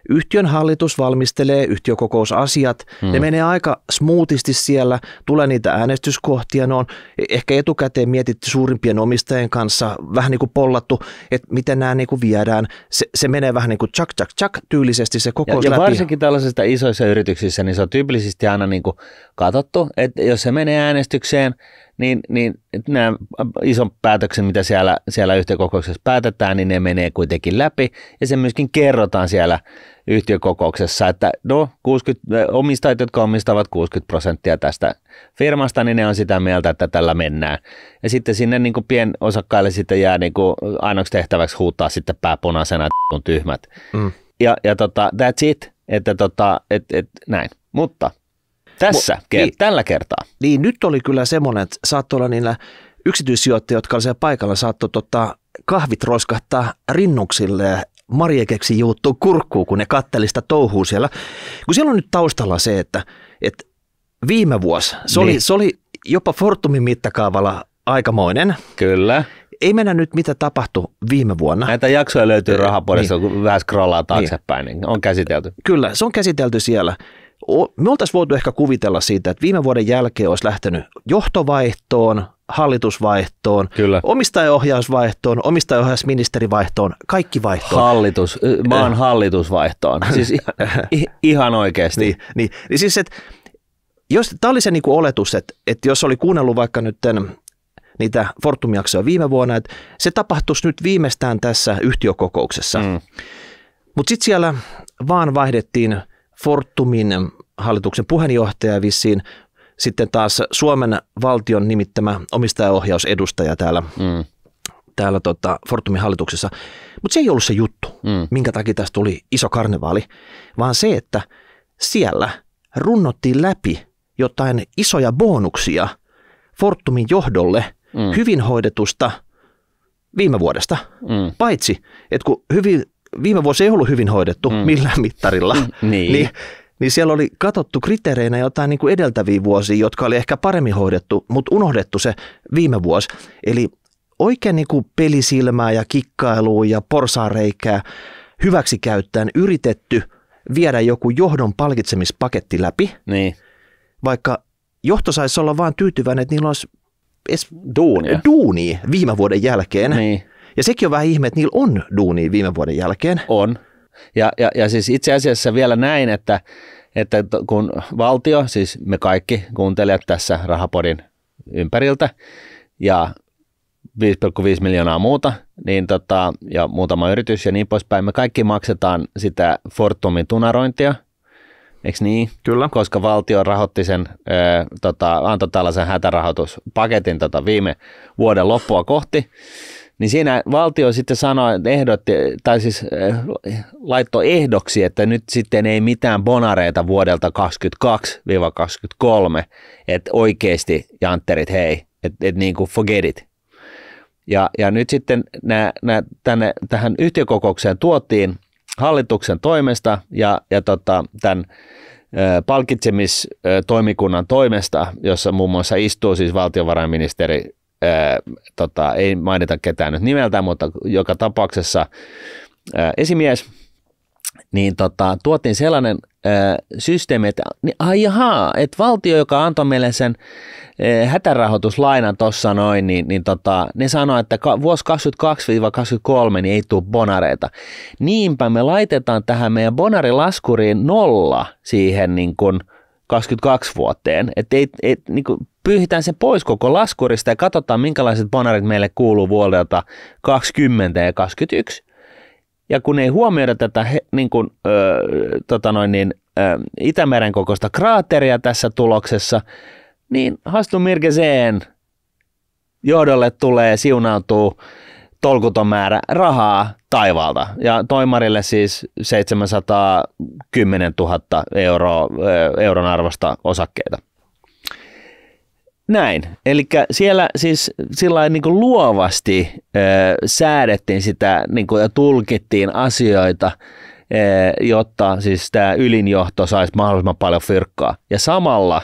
Yhtiön hallitus valmistelee yhtiökokousasiat, hmm. ne menee aika smoothisti siellä, tulee niitä äänestyskohtia, ne on ehkä etukäteen mietitty suurimpien omistajien kanssa, vähän niin kuin pollattu, että miten nämä niin kuin viedään. Se, se menee vähän niin kuin chak chak chak tyylisesti se kokous ja, läpi. Ja varsinkin tällaisissa isoissa yrityksissä, niin se on tyypillisesti aina niin kuin katsottu, että jos se menee äänestykseen, niin, niin nämä ison päätöksen, mitä siellä, siellä yhtiökokouksessa päätetään, niin ne menee kuitenkin läpi ja se myöskin kerrotaan siellä yhtiökokouksessa, että no 60, omistajat, jotka omistavat 60 prosenttia tästä firmasta, niin ne on sitä mieltä, että tällä mennään. Ja sitten sinne niin kuin pienosakkaille sitten jää niin kuin ainoaksi tehtäväksi huuttaa sitten pääpunaisena, että on tyhmät. Mm. Ja, ja tota, that's it, että tota, et, et, näin. Mutta tässä, Mo, niin, tällä kertaa. Niin, nyt oli kyllä semmoinen, että saattoi olla niillä yksityissijoittajia, jotka olivat siellä paikalla, saattoi tota, kahvit roiskahtaa rinnuksille ja Marjekeksi juuttuu kurkkuun, kun ne kattelista touhuu siellä. Kun siellä on nyt taustalla se, että, että viime vuosi, se, niin. oli, se oli jopa Fortumin mittakaavalla aikamoinen. Kyllä. Ei mennä nyt, mitä tapahtui viime vuonna. Näitä jaksoja löytyy rahapodissa, niin. kun vähän scrollaa taaksepäin, niin. niin on käsitelty. Kyllä, se on käsitelty siellä. Me oltaisiin voitu ehkä kuvitella siitä, että viime vuoden jälkeen olisi lähtenyt johtovaihtoon, hallitusvaihtoon, Kyllä. omistajaohjausvaihtoon, omistajaohjausministerivaihtoon, kaikki vaihtoon. Hallitus, maan hallitusvaihtoon, siis ihan oikeasti. Niin, niin, niin siis, että jos, tämä oli se niin kuin oletus, että, että jos oli kuunnellut vaikka nyt niitä Fortum-jaksoja viime vuonna, että se tapahtuisi nyt viimeistään tässä yhtiökokouksessa. Mm. Mutta sitten siellä vaan vaihdettiin Fortumin hallituksen puheenjohtaja vissiin sitten taas Suomen valtion nimittämä omistajaohjausedustaja täällä, mm. täällä tota Fortumin hallituksessa. Mutta se ei ollut se juttu, mm. minkä takia tästä tuli iso karnevaali, vaan se, että siellä runnottiin läpi jotain isoja bonuksia Fortumin johdolle mm. hyvin hoidetusta viime vuodesta. Mm. Paitsi, että kun hyvin, viime vuosi ei ollut hyvin hoidettu mm. millään mittarilla, niin. niin niin siellä oli katsottu kriteereinä jotain niin kuin edeltäviä vuosia, jotka oli ehkä paremmin hoidettu, mutta unohdettu se viime vuosi. Eli oikein niin kuin pelisilmää ja kikkailua ja porsaareikää hyväksi käyttäen yritetty viedä joku johdon palkitsemispaketti läpi. Niin. Vaikka johto saisi olla vain tyytyväinen, että niillä olisi edes duunia. duunia viime vuoden jälkeen. Niin. Ja sekin on vähän ihme, että niillä on duunia viime vuoden jälkeen. On. Ja, ja, ja siis itse asiassa vielä näin, että, että kun valtio, siis me kaikki kuuntelijat tässä Rahapodin ympäriltä ja 5,5 miljoonaa muuta, niin tota, ja muutama yritys ja niin poispäin, me kaikki maksetaan sitä Fortumin tunarointia, eikö niin? Kyllä. Koska valtio rahoitti sen, ää, tota, antoi tällaisen hätärahoituspaketin tota, viime vuoden loppua kohti, niin siinä valtio sitten sanoi, ehdotti, tai siis äh, laittoi ehdoksi, että nyt sitten ei mitään bonareita vuodelta 2022-2023, että oikeasti jantterit hei, että et niin kuin forget it. Ja, ja nyt sitten nää, nää tänne, tähän yhtiökokoukseen tuotiin hallituksen toimesta ja, ja tota, tämän palkitsemistoimikunnan toimesta, jossa muun muassa istuu siis valtiovarainministeri tota, ei mainita ketään nyt nimeltä, mutta joka tapauksessa ää, esimies, niin tota, tuotiin sellainen ää, systeemi, että niin, ai jaha, että valtio, joka antoi meille sen ää, hätärahoituslainan tuossa noin, niin, niin tota, ne sanoi, että vuosi 22-23 niin ei tule bonareita. Niinpä me laitetaan tähän meidän bonarilaskuriin nolla siihen niin kuin – 22 vuoteen. Että ei, ei, niin kuin pyyhitään se pois koko laskurista ja katsotaan, minkälaiset bonarit meille kuuluu vuodelta 20 ja 21. Ja kun ei huomioida tätä niin kuin, ö, tota noin niin, ö, Itämeren kokoista kraateria tässä tuloksessa, niin Hastu Mirgeseen johdolle tulee siunautuu tolkuton määrä rahaa taivaalta. Ja toimarille siis 710 000 euroa, euron arvosta osakkeita. Näin. Eli siellä siis sillä niin kuin luovasti ö, säädettiin sitä niin kuin, ja tulkittiin asioita, ö, jotta siis tämä ylinjohto saisi mahdollisimman paljon fyrkkaa. Ja samalla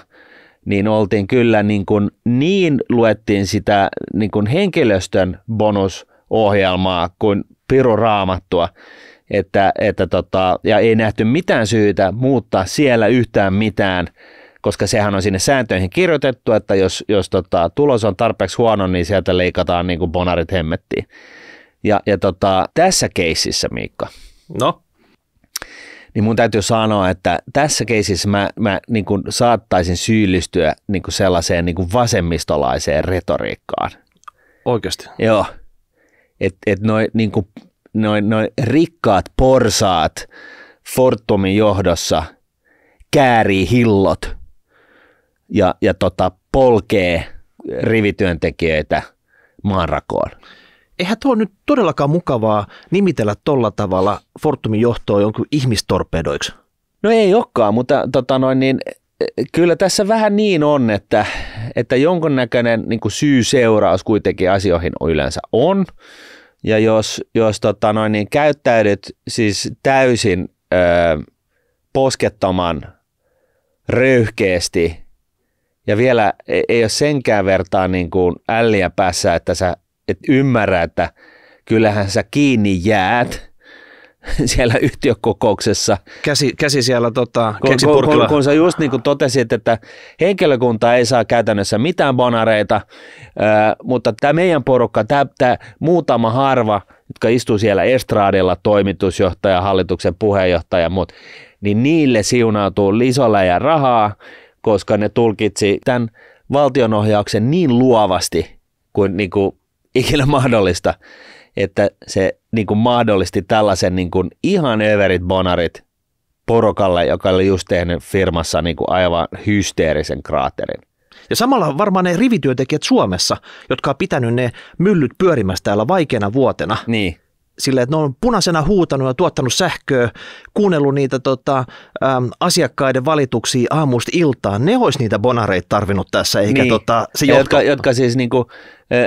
niin oltiin kyllä niin, kuin, niin luettiin sitä niin kuin henkilöstön bonusohjelmaa kuin piru raamattua, että, että tota, ja ei nähty mitään syytä muuttaa siellä yhtään mitään, koska sehän on sinne sääntöihin kirjoitettu, että jos, jos tota, tulos on tarpeeksi huono, niin sieltä leikataan niin kuin bonarit hemmettiin. Ja, ja tota, tässä keississä, Miikka, no? niin mun täytyy sanoa, että tässä keisissä mä, mä niin kuin saattaisin syyllistyä niin kuin sellaiseen niin kuin vasemmistolaiseen retoriikkaan. Oikeasti? Joo. Että et noin niin noi, noi rikkaat porsaat Fortumin johdossa käärii hillot ja, ja tota, polkee rivityöntekijöitä maanrakoon. Eihän tuo nyt todellakaan mukavaa nimitellä tolla tavalla Fortumin johtoa jonkun ihmistorpedoiksi. No ei olekaan, mutta tota noin, niin, kyllä tässä vähän niin on, että, että jonkunnäköinen niin syy-seuraus kuitenkin asioihin yleensä on. Ja jos, jos tota noin, niin käyttäydyt siis täysin ö, poskettoman röyhkeästi ja vielä ei, ei ole senkään vertaa niin kuin älliä päässä, että sä et ymmärrä, että kyllähän sä kiinni jäät siellä yhtiökokouksessa. Käsi, käsi siellä tota, kun, kun, kun, kun sä just niin kuin totesit, että henkilökunta ei saa käytännössä mitään bonareita, mutta tämä meidän porukka, tämä muutama harva, jotka istuu siellä estraadilla, toimitusjohtaja, hallituksen puheenjohtaja, mut, niin niille siunautuu lisolla ja rahaa, koska ne tulkitsi tämän valtionohjauksen niin luovasti kuin, niin kuin ikinä mahdollista, että se niin kuin mahdollisti tällaisen niin kuin ihan överit bonarit porokalle, joka oli just tehnyt firmassa niin kuin aivan hysteerisen kraaterin. Ja samalla varmaan ne rivityöntekijät Suomessa, jotka on pitänyt ne myllyt pyörimässä täällä vaikeana vuotena. Niin sille, että ne on punaisena huutanut ja tuottanut sähköä, kuunnellut niitä tota, äm, asiakkaiden valituksia aamusta iltaan. Ne olisi niitä bonareita tarvinnut tässä, eikä niin. tota, se johto... jotka, jotka siis niinku,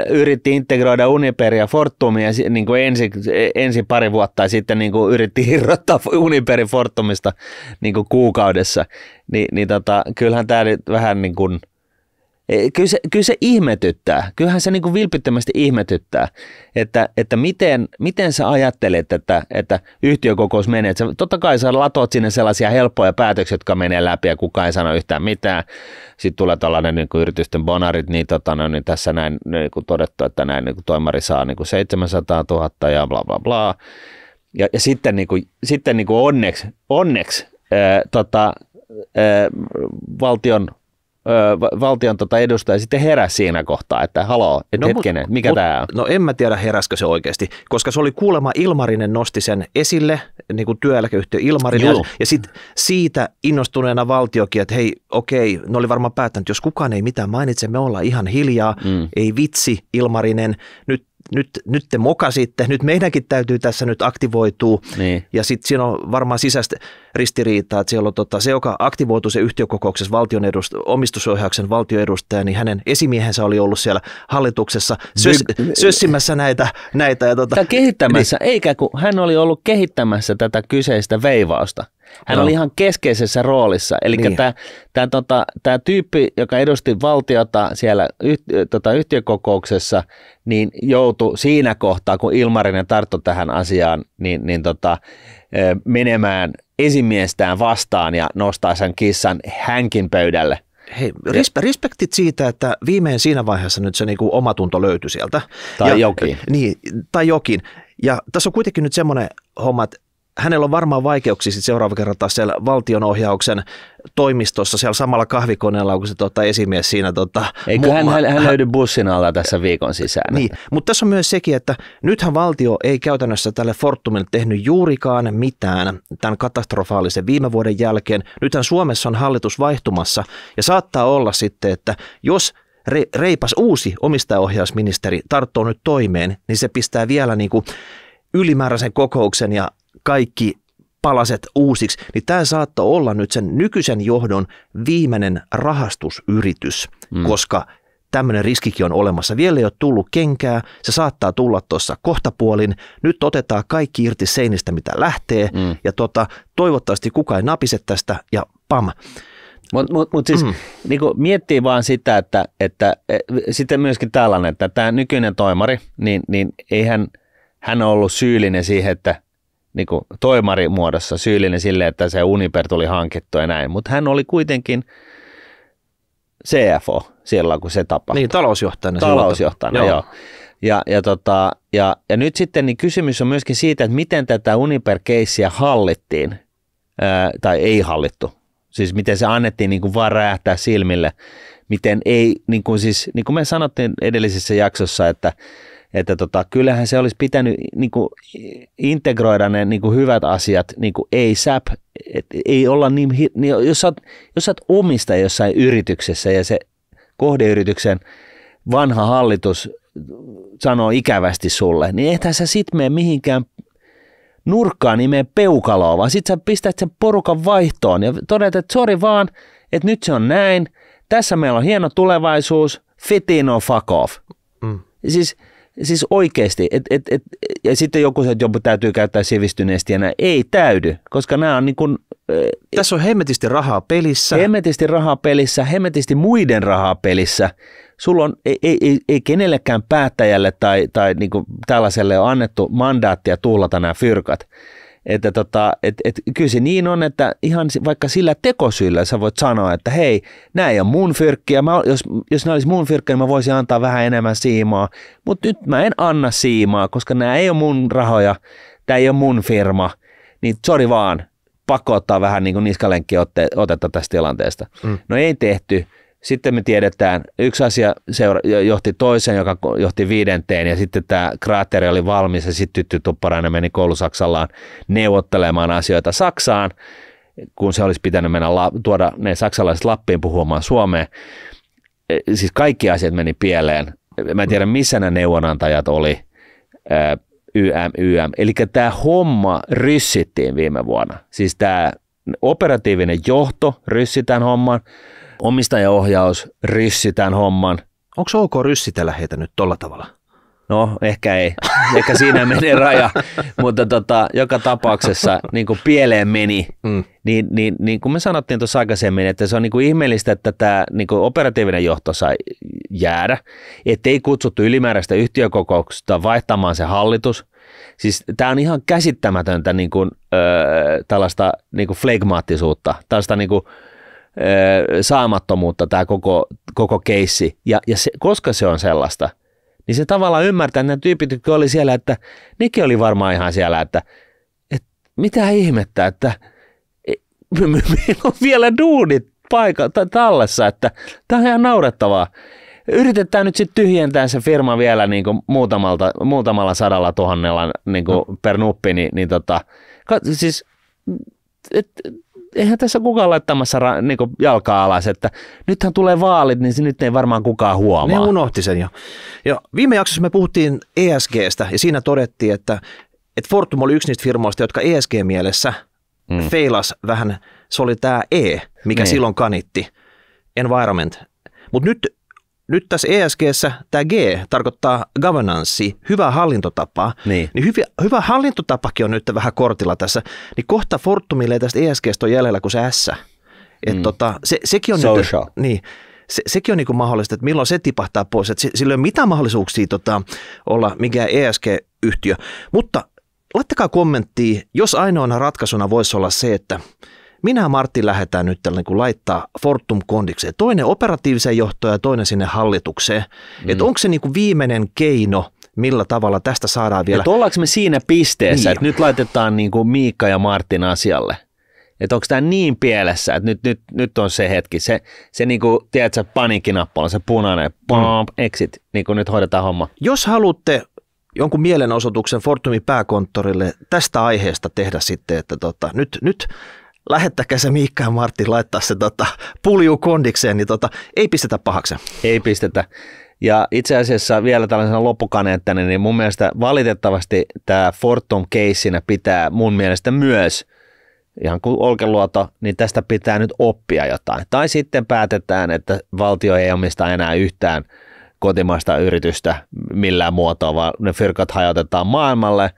yritti integroida Uniper ja Fortumia niinku ensin, ensin pari vuotta ja sitten niinku yritti irrottaa Uniperin Fortumista niinku kuukaudessa. Ni, niin tota, kyllähän tämä vähän niin kuin – kyllä se, kyllä se ihmetyttää, kyllähän se niin kuin vilpittömästi ihmetyttää, että, että miten, miten sä ajattelet, että, että yhtiökokous menee. Että sä, totta kai sä latot sinne sellaisia helppoja päätöksiä, jotka menee läpi ja kukaan ei sano yhtään mitään. Sitten tulee tällainen niin kuin yritysten bonarit, niin, tota, no, niin tässä näin niin kuin todettu, että näin niin kuin toimari saa niin kuin 700 000 ja bla bla bla. Ja, ja sitten, niin kuin, sitten niin kuin onneksi, onneksi ää, tota, ää, valtion valtion tota edustaja sitten heräsi siinä kohtaa, että haloo, että no, hetkinen, mikä mut, tämä on? No en mä tiedä heräskö se oikeasti, koska se oli kuulemma Ilmarinen nosti sen esille, niin kuin työeläkeyhtiö Ilmarinen, Joo. ja sitten siitä innostuneena valtiokin, että hei, okei, ne oli varmaan päättänyt, jos kukaan ei mitään mainitse, me ollaan ihan hiljaa, mm. ei vitsi Ilmarinen, nyt nyt, nyt te mokasitte, nyt meidänkin täytyy tässä nyt aktivoitua. Niin. Ja sitten siinä on varmaan sisäistä ristiriitaa, että siellä on tota, se, joka aktivoitu se yhtiökokouksessa valtion edust, omistusohjauksen valtioedustaja, niin hänen esimiehensä oli ollut siellä hallituksessa sös, sössimässä näitä. näitä ja tota, kehittämässä, niin. eikä kun hän oli ollut kehittämässä tätä kyseistä veivausta. Hän no. oli ihan keskeisessä roolissa. Eli niin. tämä, tämä, tota, tämä tyyppi, joka edusti valtiota siellä yht, tota, yhtiökokouksessa, niin joutui siinä kohtaa, kun Ilmarinen tarttui tähän asiaan, niin, niin tota, menemään esimiestään vastaan ja nostaa sen kissan hänkin pöydälle. Hei, respektit siitä, että viimein siinä vaiheessa nyt se niinku omatunto löytyi sieltä. Tai ja, jokin. Niin, tai jokin. Ja tässä on kuitenkin nyt semmoinen homma, että hänellä on varmaan vaikeuksia sitten seuraava kerran taas siellä valtionohjauksen toimistossa siellä samalla kahvikoneella, kun se tota, esimies siinä. Tota, Eikö mu- hän, hän, hän löydy bussin alla tässä viikon sisään? Niin, mutta tässä on myös sekin, että nythän valtio ei käytännössä tälle Fortumille tehnyt juurikaan mitään tämän katastrofaalisen viime vuoden jälkeen. Nythän Suomessa on hallitus vaihtumassa ja saattaa olla sitten, että jos reipas uusi omistajaohjausministeri tarttuu nyt toimeen, niin se pistää vielä niin kuin ylimääräisen kokouksen ja kaikki palaset uusiksi, niin tämä saattoi olla nyt sen nykyisen johdon viimeinen rahastusyritys, mm. koska tämmöinen riskikin on olemassa. Vielä ei ole tullut kenkää, se saattaa tulla tuossa kohtapuolin. Nyt otetaan kaikki irti seinistä, mitä lähtee, mm. ja tota, toivottavasti kukaan ei napise tästä, ja pam. Mutta mut, mut siis mm. niinku miettii vaan sitä, että, että e, sitten myöskin tällainen, että tämä nykyinen toimari, niin, niin eihän hän ollut syyllinen siihen, että niin kuin toimarimuodossa syyllinen sille, että se Uniper tuli hankittu ja näin, mutta hän oli kuitenkin CFO silloin, kun se tapahtui. Niin, talousjohtajana. Talousjohtajana, joo. joo. Ja, ja, tota, ja, ja nyt sitten niin kysymys on myöskin siitä, että miten tätä Uniper-keissiä hallittiin, ää, tai ei hallittu. Siis miten se annettiin niin kuin vaan räjähtää silmille. Miten ei, niin kuin siis, niin kuin me sanottiin edellisessä jaksossa, että Että tota, kyllähän se olisi pitänyt niin kuin, integroida ne niin kuin hyvät asiat niin kuin ASAP. Et ei olla niin, niin jos, sä oot, jos sä oot omistaja jossain yrityksessä ja se kohdeyrityksen vanha hallitus sanoo ikävästi sulle, niin eihän sä sit mene mihinkään nurkkaan nimeen peukaloa, vaan sit sä pistät sen porukan vaihtoon ja todet, että sori vaan, että nyt se on näin, tässä meillä on hieno tulevaisuus, fit in or fuck off. Mm. Siis, siis oikeasti, et, et, et, ja sitten joku että joku täytyy käyttää sivistyneesti ja näin. Ei täydy, koska nämä on niin kuin, Tässä on hemmetisti rahaa pelissä. Hemmetisti rahaa pelissä, hemmetisti muiden rahaa pelissä. Sulla on, ei, ei, ei, ei kenellekään päättäjälle tai, tai niin kuin tällaiselle ole annettu mandaattia tuhlata nämä fyrkat. Että tota, et, et, kyllä se niin on, että ihan vaikka sillä tekosyllä sä voit sanoa, että hei, nämä ei ole mun fyrkkiä, mä, jos, jos nämä olisi mun fyrkkiä, niin mä voisin antaa vähän enemmän siimaa, mutta nyt mä en anna siimaa, koska nämä ei ole mun rahoja, tämä ei ole mun firma, niin sori vaan, pakko ottaa vähän niin kuin niskalenkki otetta tästä tilanteesta. Mm. No ei tehty, sitten me tiedetään, yksi asia seura- johti toiseen, joka johti viidenteen ja sitten tämä kraatteri oli valmis ja sitten Tytty Tupparainen meni koulusaksallaan neuvottelemaan asioita Saksaan, kun se olisi pitänyt mennä la- tuoda ne saksalaiset Lappiin puhumaan Suomeen. E, siis kaikki asiat meni pieleen. Mä en tiedä, missä nämä neuvonantajat oli. YM, YM. Eli tämä homma ryssittiin viime vuonna. Siis tämä operatiivinen johto ryssi tämän homman omistajaohjaus ryssi tämän homman. Onko ok ryssitellä heitä nyt tolla tavalla? No, ehkä ei. Ehkä siinä menee raja. Mutta tota, joka tapauksessa niin kuin pieleen meni, mm. niin, niin, niin kuin me sanottiin tuossa aikaisemmin, että se on niin kuin ihmeellistä, että tämä niin kuin operatiivinen johto sai jäädä, ettei kutsuttu ylimääräistä yhtiökokouksesta vaihtamaan se hallitus. Siis tämä on ihan käsittämätöntä niin kuin, öö, tällaista niin kuin flegmaattisuutta, tällaista niin kuin, saamattomuutta tämä koko, koko keissi. Ja, ja se, koska se on sellaista, niin se tavallaan ymmärtää, että nämä tyypit, jotka oli siellä, että nekin oli varmaan ihan siellä, että, että mitä ihmettä, että e, meillä on vielä duunit paikalla tallessa, että tämä on ihan naurettavaa. Yritetään nyt sitten tyhjentää se firma vielä niin kuin muutamalta, muutamalla sadalla tuhannella niin kuin no. per nuppi, niin, niin tota, siis et, eihän tässä kukaan laittamassa ra, niin jalkaa alas, että nythän tulee vaalit, niin se nyt ei varmaan kukaan huomaa. Ne unohti sen jo. Ja viime jaksossa me puhuttiin ESGstä ja siinä todettiin, että, että Fortum oli yksi niistä firmoista, jotka ESG-mielessä mm. feilas vähän, se oli tämä E, mikä niin. silloin kanitti, environment. Mutta nyt nyt tässä ESGssä tämä G tarkoittaa governance, hyvä hallintotapa. Niin. niin hyvä, hyvä hallintotapakin on nyt vähän kortilla tässä. Niin kohta Fortumille tästä ESGstä on jäljellä kuin se S. Et mm. tota, se, sekin on Social. Nyt, niin, se, sekin on niin mahdollista, että milloin se tipahtaa pois. Että sillä ei ole mitään mahdollisuuksia tota, olla mikään ESG-yhtiö. Mutta laittakaa kommenttia, jos ainoana ratkaisuna voisi olla se, että – minä Martti lähdetään nyt tällä niin laittaa Fortum kondikseen. Toinen operatiiviseen johtoon ja toinen sinne hallitukseen. Mm. Että onko se niin kuin viimeinen keino, millä tavalla tästä saadaan vielä... Että ollaanko me siinä pisteessä, niin. että nyt laitetaan niin kuin Miikka ja Martin asialle? Että onko tämä niin pielessä, että nyt, nyt, nyt on se hetki, se, se niin kuin, tiedätkö, paniikkinappula, se punainen, mm. exit, niin kuin nyt hoidetaan homma. Jos haluatte jonkun mielenosoituksen Fortumin pääkonttorille tästä aiheesta tehdä sitten, että tota, nyt, nyt lähettäkää se Miikka ja Martti laittaa se tota, pulju kondikseen, niin tota, ei pistetä pahaksi. Ei pistetä. Ja itse asiassa vielä tällaisena loppukaneettana, niin mun mielestä valitettavasti tämä Fortum keissinä pitää mun mielestä myös, ihan kuin Olkeluoto, niin tästä pitää nyt oppia jotain. Tai sitten päätetään, että valtio ei omista enää yhtään kotimaista yritystä millään muotoa, vaan ne firkat hajautetaan maailmalle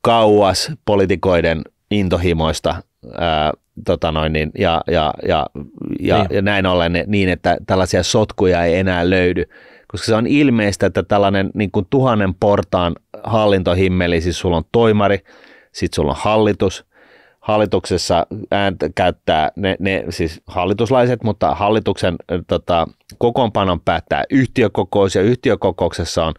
kauas politikoiden intohimoista ää, tota noin, niin, ja, ja, ja, ja, niin. ja näin ollen niin, että tällaisia sotkuja ei enää löydy. Koska se on ilmeistä, että tällainen niin kuin tuhannen portaan hallintohimmeli, siis sulla on toimari, sitten sulla on hallitus, hallituksessa ääntä käyttää ne, ne siis hallituslaiset, mutta hallituksen tota, kokoonpanon päättää yhtiökokous ja yhtiökokouksessa on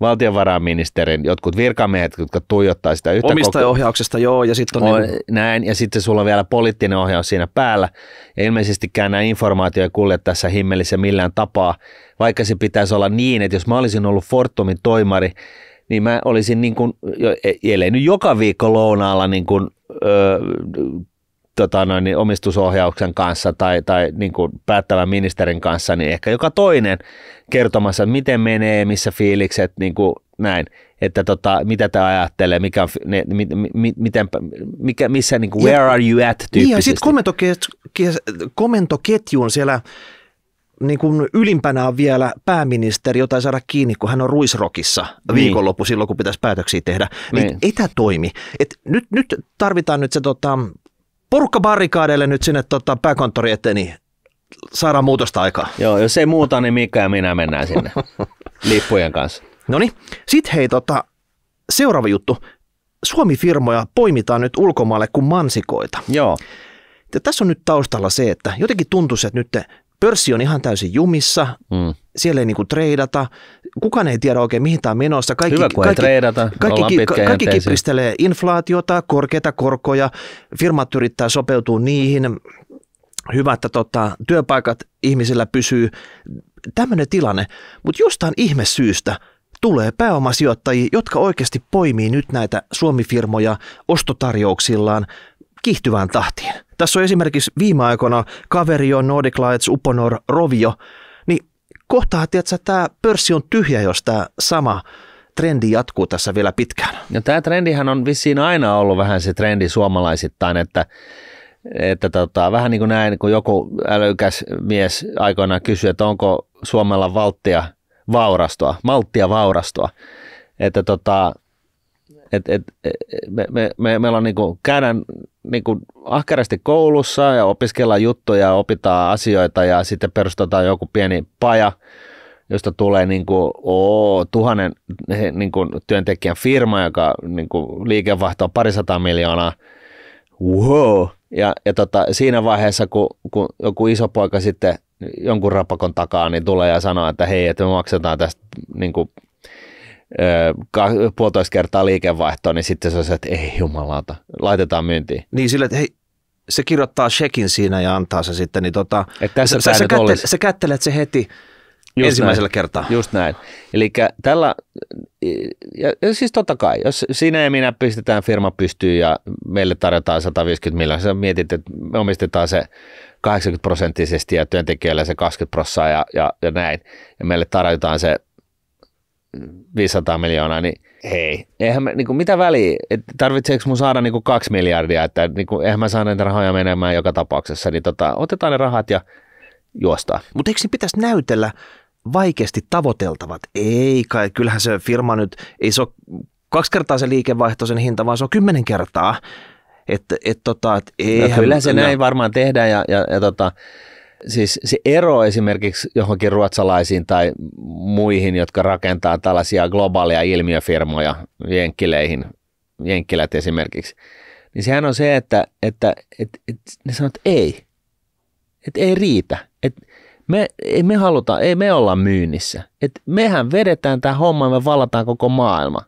valtiovarainministerin jotkut virkamiehet, jotka tuijottaa sitä yhtä Omistajaohjauksesta joo, ja sitten on, on niin näin, ja sitten sulla on vielä poliittinen ohjaus siinä päällä, ja ilmeisestikään nämä informaatio ei kulje tässä himmelissä millään tapaa, vaikka se pitäisi olla niin, että jos mä olisin ollut Fortumin toimari, niin mä olisin niin kuin, ellei nyt joka viikko lounaalla niin kuin, ö, tota noin, niin omistusohjauksen kanssa tai, tai niin kuin päättävän ministerin kanssa, niin ehkä joka toinen kertomassa, että miten menee, missä fiilikset, niin kuin näin, että tota, mitä tämä ajattelee, mikä, ne, mi, mi, miten, mikä, missä, niin kuin, where are you at tyyppisesti. Niin ja sitten komentoketjuun siellä niin kuin ylimpänä on vielä pääministeri, jota ei saada kiinni, kun hän on ruisrokissa niin. viikonloppu silloin, kun pitäisi päätöksiä tehdä. Niin. Ei tämä toimi. Et nyt, nyt tarvitaan nyt se tota, porukka barrikaadeille nyt sinne tota, pääkonttori eteen, niin saadaan muutosta aikaa. Joo, jos ei muuta, niin Mika ja minä mennään sinne lippujen kanssa. No niin, sitten hei tota, seuraava juttu. Suomi-firmoja poimitaan nyt ulkomaille kuin mansikoita. Joo. Ja tässä on nyt taustalla se, että jotenkin tuntuu, että nyt pörssi on ihan täysin jumissa, mm. siellä ei niinku treidata, kukaan ei tiedä oikein mihin tämä on menossa. Kaikki, Hyvä, kun kaikki, ei treidata, kaikki, kaikki, kaikki kipristelee inflaatiota, korkeita korkoja, firmat yrittää sopeutua niihin, hyvä, että tota, työpaikat ihmisillä pysyy. Tämmöinen tilanne, mutta jostain ihmesyystä tulee pääomasijoittajia, jotka oikeasti poimii nyt näitä Suomi-firmoja ostotarjouksillaan kiihtyvään tahtiin. Tässä on esimerkiksi viime aikoina Kaverio, Nordic Lights, Uponor, Rovio, niin kohtaa, että tämä pörssi on tyhjä, jos tämä sama trendi jatkuu tässä vielä pitkään. No tämä trendihän on vissiin aina ollut vähän se trendi suomalaisittain, että että tota, vähän niin kuin näin, kun joku älykäs mies aikoinaan kysyi, että onko Suomella valttia vaurastua, malttia vaurastua. Että tota, et, et, me, me, me, meillä on niinku, käydään niinku ahkerasti koulussa ja opiskellaan juttuja ja opitaan asioita ja sitten perustetaan joku pieni paja, josta tulee niinku, oo, tuhannen niinku, työntekijän firma, joka niinku, liikevaihto on parisataa miljoonaa. Wow. Ja, ja tota, siinä vaiheessa, kun, kun joku iso poika sitten jonkun rapakon takaa, niin tulee ja sanoo, että hei, että me maksetaan tästä niin kuin, puolitoista kertaa liikevaihtoa, niin sitten se on se, että ei jumalauta, laitetaan myyntiin. Niin sille, että hei, se kirjoittaa shekin siinä ja antaa se sitten, niin tota, Et tässä sä, sä, kättele, sä kättelet se heti Just ensimmäisellä näin. kertaa. Just näin. Eli tällä, ja, ja siis totta kai, jos sinä ja minä pistetään firma pystyyn ja meille tarjotaan 150 miljoonaa, sä mietit, että me omistetaan se 80 prosenttisesti ja työntekijöille se 20 prosenttia ja, ja, ja näin, ja meille tarjotaan se 500 miljoonaa, niin hei, eihän me, niin kuin, mitä väliä, että tarvitseeko mun saada niin kuin kaksi miljardia, että niin kuin, eihän mä saa näitä rahoja menemään joka tapauksessa, niin tota, otetaan ne rahat ja juostaan. Mutta eikö pitäisi näytellä vaikeasti tavoiteltavat? Ei kai, kyllähän se firma nyt, ei se ole kaksi kertaa se liikevaihto sen hinta, vaan se on kymmenen kertaa. Että et, tota, et, no, kyllä se no. näin varmaan tehdään ja, ja, ja tota, Siis se ero esimerkiksi johonkin ruotsalaisiin tai muihin, jotka rakentaa tällaisia globaaleja ilmiöfirmoja jenkkileihin, jenkkilät esimerkiksi, niin sehän on se, että, että, että, että ne sanoo, että ei, että ei riitä, me, ei me haluta, ei me olla myynnissä, että mehän vedetään tämä homma ja me valataan koko maailma.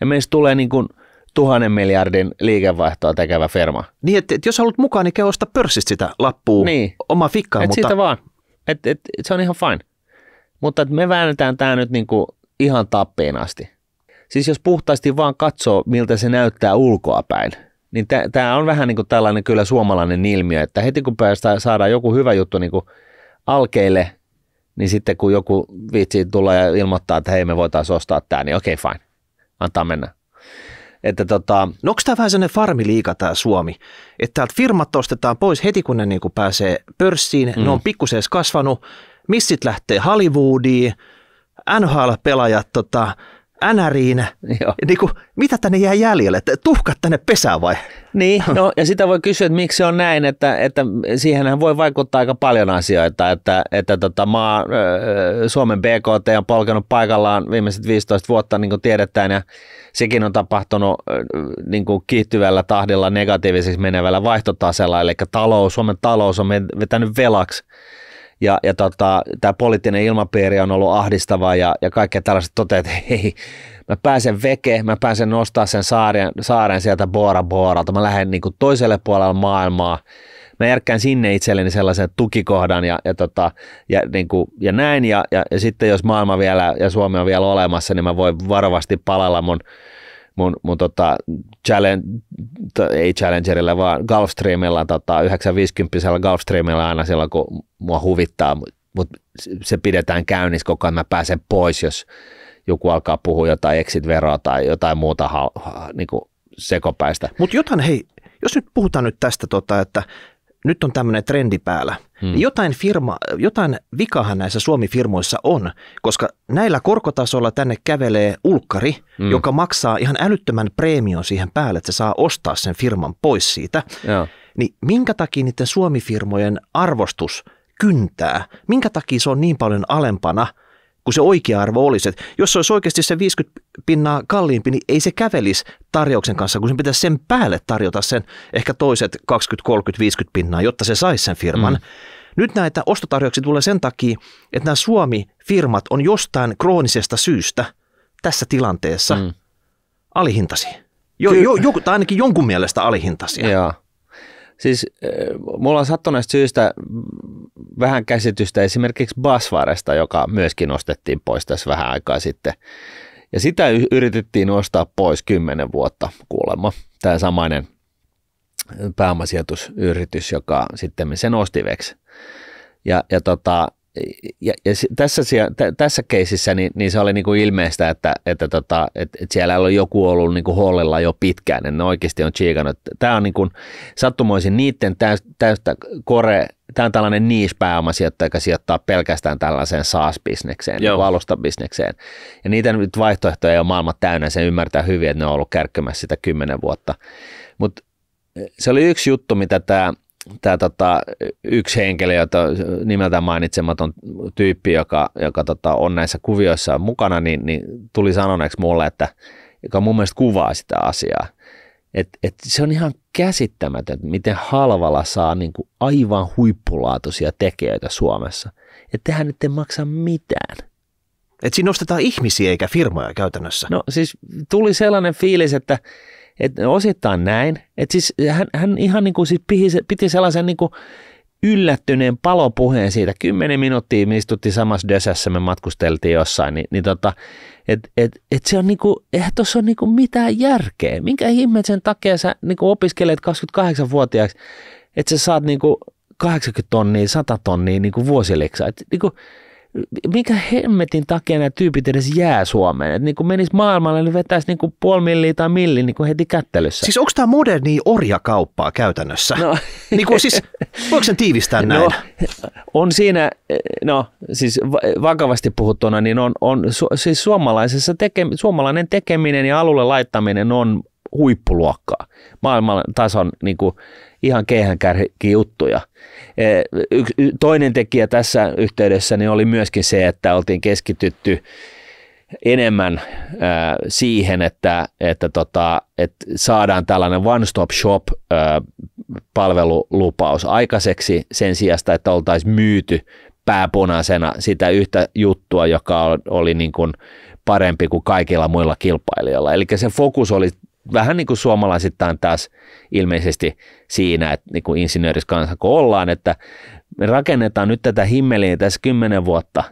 Ja meistä tulee niin kuin – tuhannen miljardin liikevaihtoa tekevä firma. Niin, että, että jos haluat mukaan, niin käy ostaa pörssistä sitä lappua niin. oma fikkaan. Et mutta... siitä vaan. Et, et, et, se on ihan fine. Mutta me väännetään tämä nyt niinku ihan tappiin asti. Siis jos puhtaasti vaan katsoo, miltä se näyttää ulkoapäin, niin tämä on vähän niin kuin tällainen kyllä suomalainen ilmiö, että heti kun päästään, saadaan joku hyvä juttu niin kuin alkeille, niin sitten kun joku viitsi tulla ja ilmoittaa, että hei me voitaisiin ostaa tämä, niin okei okay, fine, antaa mennä. Että tota, no onko tämä vähän sellainen farmiliika tämä Suomi, että täältä firmat ostetaan pois heti kun ne niin kuin pääsee pörssiin, mm. ne on pikkusen kasvanut, missit lähtee Hollywoodiin, NHL-pelaajat tota, NRiin, niin kuin, mitä tänne jää jäljelle, että tuhkat tänne pesään vai? Niin, no, ja sitä voi kysyä, että miksi se on näin, että, että siihenhän voi vaikuttaa aika paljon asioita, että, että tota, maa, Suomen BKT on polkenut paikallaan viimeiset 15 vuotta, niin kuin tiedetään, ja sekin on tapahtunut niin kuin kiihtyvällä tahdilla negatiiviseksi menevällä vaihtotasella, eli talous, Suomen talous on vetänyt velaksi ja, ja tota, tämä poliittinen ilmapiiri on ollut ahdistava ja, ja kaikkea tällaiset toteat, että hei, mä pääsen veke, mä pääsen nostaa sen saaren, saaren sieltä Bora Boralta, mä lähden niin kuin toiselle puolelle maailmaa, mä järkkään sinne itselleni sellaisen tukikohdan ja, ja, tota, ja, niin kuin, ja näin, ja, ja, ja, sitten jos maailma vielä ja Suomi on vielä olemassa, niin mä voin varovasti palella mun mun, mun tota, challenge, ei Challengerilla, vaan Gulfstreamilla, tota, 950 Gulfstreamilla aina silloin, kun mua huvittaa, mutta se pidetään käynnissä koko ajan, mä pääsen pois, jos joku alkaa puhua jotain exit-veroa tai jotain muuta ha, ha, niin kuin sekopäistä. Mutta jotain, hei, jos nyt puhutaan nyt tästä, tota, että nyt on tämmöinen trendi päällä, hmm. jotain, firma, jotain vikahan näissä Suomi-firmoissa on, koska näillä korkotasolla tänne kävelee ulkkari, hmm. joka maksaa ihan älyttömän preemion siihen päälle, että se saa ostaa sen firman pois siitä. Ja. Niin minkä takia niiden Suomi-firmojen arvostus kyntää? Minkä takia se on niin paljon alempana – kun se oikea arvo olisi. Että jos se olisi oikeasti se 50 pinnaa kalliimpi, niin ei se kävelisi tarjouksen kanssa, kun sen pitäisi sen päälle tarjota sen ehkä toiset 20, 30, 50 pinnaa, jotta se saisi sen firman. Mm. Nyt näitä ostotarjouksia tulee sen takia, että nämä Suomi-firmat on jostain kroonisesta syystä tässä tilanteessa mm. alihintaisia. Jo, jo, jo, tai ainakin jonkun mielestä alihintaisia. Joo. Siis mulla on sattuneesta syystä vähän käsitystä esimerkiksi Basvaresta, joka myöskin nostettiin pois tässä vähän aikaa sitten. Ja sitä yritettiin nostaa pois kymmenen vuotta kuulemma. Tämä samainen pääomasijoitusyritys, joka sitten sen osti veksi. Ja, ja tota, ja, ja tässä, tässä keisissä niin, niin se oli niin kuin ilmeistä, että, että, tota, että, että siellä on joku ollut niin kuin hollilla jo pitkään, ne oikeasti on chiikannut. Tämä on niin kuin sattumoisin niiden täystä kore, tämä on tällainen niche-pääomasijoittaja, joka sijoittaa pelkästään tällaiseen SaaS-bisnekseen, niin alustabisnekseen. Ja niitä nyt vaihtoehtoja ei ole maailma täynnä, se ymmärtää hyvin, että ne on ollut kärkkymässä sitä kymmenen vuotta. Mutta se oli yksi juttu, mitä tämä tämä tota, yksi henkilö, jota nimeltään mainitsematon tyyppi, joka, joka tota, on näissä kuvioissa mukana, niin, niin tuli sanoneeksi mulle, että joka mun mielestä kuvaa sitä asiaa. Et, et se on ihan käsittämätön, miten halvalla saa niin kuin aivan huippulaatuisia tekijöitä Suomessa. Että tehän nyt ei maksa mitään. Että siinä nostetaan ihmisiä eikä firmoja käytännössä. No siis tuli sellainen fiilis, että että osittain näin. Että siis hän, hän ihan niin kuin siis piti, piti sellaisen niin kuin yllättyneen palopuheen siitä. Kymmenen minuuttia me istuttiin samassa dösässä, me matkusteltiin jossain, niin, niin tota, että et, et se on niinku, eihän tuossa ole niinku mitään järkeä. Minkä ihmeen takia sä niinku opiskelet 28-vuotiaaksi, että sä saat niinku 80 tonnia, 100 tonnia niinku vuosiliksaa. Et niinku, mikä hemmetin takia nämä tyypit edes jää Suomeen? Että niin kuin menisi maailmalle, niin vetäisi niin kuin puoli milliä tai milli niin kuin heti kättelyssä. Siis onko tämä moderni orjakauppaa käytännössä? No. niin kuin siis, voiko sen tiivistää no, näin? No, on siinä, no siis vakavasti puhuttuna, niin on, on siis suomalaisessa teke, suomalainen tekeminen ja alulle laittaminen on huippuluokkaa. Maailman tason niin kuin, ihan keihänkärki juttuja. E, toinen tekijä tässä yhteydessä niin oli myöskin se, että oltiin keskitytty enemmän siihen, että, että, tota, että saadaan tällainen one-stop shop palvelulupaus aikaiseksi sen sijasta, että oltaisiin myyty pääpunaisena sitä yhtä juttua, joka oli niin kuin parempi kuin kaikilla muilla kilpailijoilla. Eli se fokus oli vähän niin kuin suomalaisittain taas ilmeisesti siinä, että niin kuin insinööriskansa kun ollaan, että me rakennetaan nyt tätä himmeliä tässä kymmenen vuotta,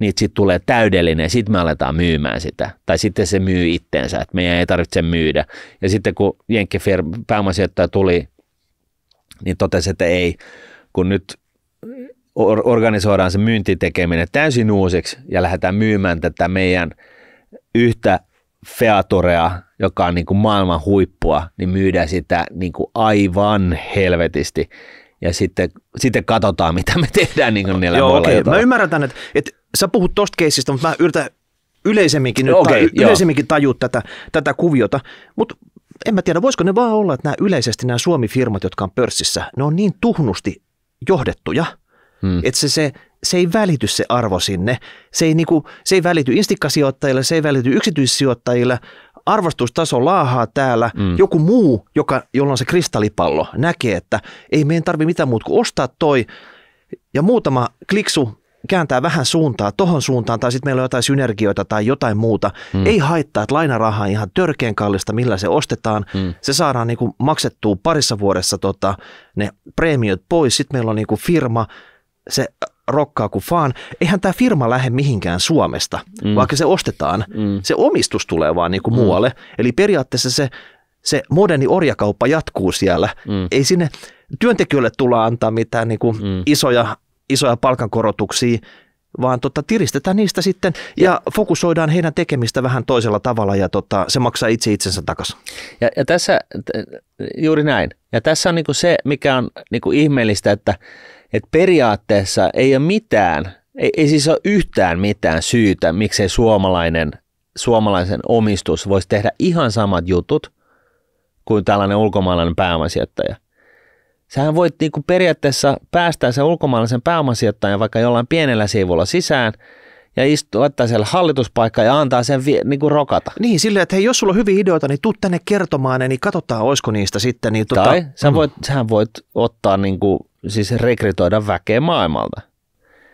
niin sitten tulee täydellinen, sitten me aletaan myymään sitä. Tai sitten se myy itteensä, että meidän ei tarvitse myydä. Ja sitten kun Jenkki pääomasijoittaja tuli, niin totesi, että ei, kun nyt organisoidaan se myyntitekeminen täysin uusiksi ja lähdetään myymään tätä meidän yhtä Featorea, joka on niin kuin maailman huippua, niin myydään sitä niin kuin aivan helvetisti. Ja sitten, sitten katsotaan, mitä me tehdään niin kuin niillä Joo. Okay. Mä ymmärrän tämän, että, että sä puhut tosta keisistä, mutta mä yritän yleisemminkin, nyt, okay, ta, yleisemminkin tajua tätä, tätä kuviota. Mutta en mä tiedä, voisiko ne vaan olla, että nämä yleisesti nämä Suomi-firmat, jotka on pörssissä, ne on niin tuhnusti johdettuja, hmm. että se, se se ei välity se arvo sinne. Se ei, niinku, se ei välity instikkasijoittajille, se ei välity yksityissijoittajille. Arvostustaso laahaa täällä. Mm. Joku muu, joka, jolla on se kristallipallo, näkee, että ei meidän tarvitse mitään muuta kuin ostaa toi ja muutama kliksu kääntää vähän suuntaa tohon suuntaan tai sitten meillä on jotain synergioita tai jotain muuta. Mm. Ei haittaa, että lainaraha on ihan törkeän kallista, millä se ostetaan. Mm. Se saadaan niin kuin maksettua parissa vuodessa tota, ne preemiot pois. Sitten meillä on niin kuin firma, se rokkaa kuin faan. Eihän tämä firma lähde mihinkään Suomesta, mm. vaikka se ostetaan. Mm. Se omistus tulee vaan niin kuin mm. muualle. Eli periaatteessa se, se moderni orjakauppa jatkuu siellä. Mm. Ei sinne työntekijöille tulla antaa mitään niin kuin mm. isoja isoja palkankorotuksia, vaan tota, tiristetään niistä sitten ja fokusoidaan heidän tekemistä vähän toisella tavalla ja tota, se maksaa itse itsensä takaisin. Ja, ja tässä juuri näin. Ja tässä on niinku se, mikä on niinku ihmeellistä, että, että periaatteessa ei ole mitään, ei, ei siis ole yhtään mitään syytä, miksei suomalainen, suomalaisen omistus voisi tehdä ihan samat jutut kuin tällainen ulkomaalainen pääomasijoittaja. Sähän voit niin kuin periaatteessa päästää sen ulkomaalaisen pääomasijoittajan vaikka jollain pienellä sivulla sisään ja istua, ottaa siellä hallituspaikka ja antaa sen vie, niin kuin rokata. Niin, silleen, että hei, jos sulla on hyviä ideoita, niin tuu tänne kertomaan ne, niin katsotaan, olisiko niistä sitten. Niin, tota, tai sä mm. voit, sähän voit ottaa, niin kuin, siis rekrytoida väkeä maailmalta.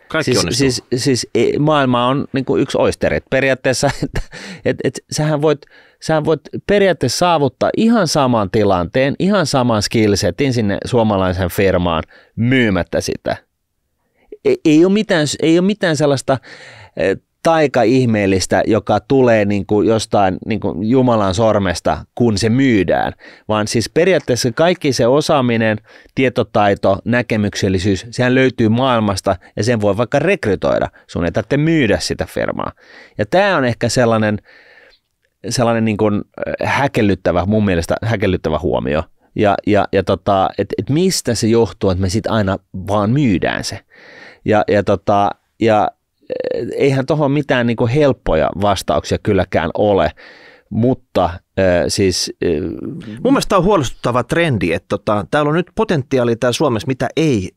Kaikki siis, siis, siis, e, maailma on niin kuin yksi oisteri. Periaatteessa, että et, et, sähän voit sä voit periaatteessa saavuttaa ihan saman tilanteen, ihan saman skillsetin sinne suomalaisen firmaan myymättä sitä. Ei, ei, ole, mitään, ei ole mitään sellaista e, taika-ihmeellistä, joka tulee niin kuin jostain niin kuin Jumalan sormesta, kun se myydään, vaan siis periaatteessa kaikki se osaaminen, tietotaito, näkemyksellisyys, sehän löytyy maailmasta ja sen voi vaikka rekrytoida. Sun ei tarvitse myydä sitä firmaa. Ja tämä on ehkä sellainen, sellainen niin kuin häkellyttävä, mun mielestä häkellyttävä huomio. Ja, ja, ja tota, että et mistä se johtuu, että me sitten aina vaan myydään se. Ja, ja, tota, ja eihän tuohon mitään niin helppoja vastauksia kylläkään ole, mutta äh, siis... Äh, Mun mielestä tämä on huolestuttava trendi, että tota, täällä on nyt potentiaali täällä Suomessa, mitä ei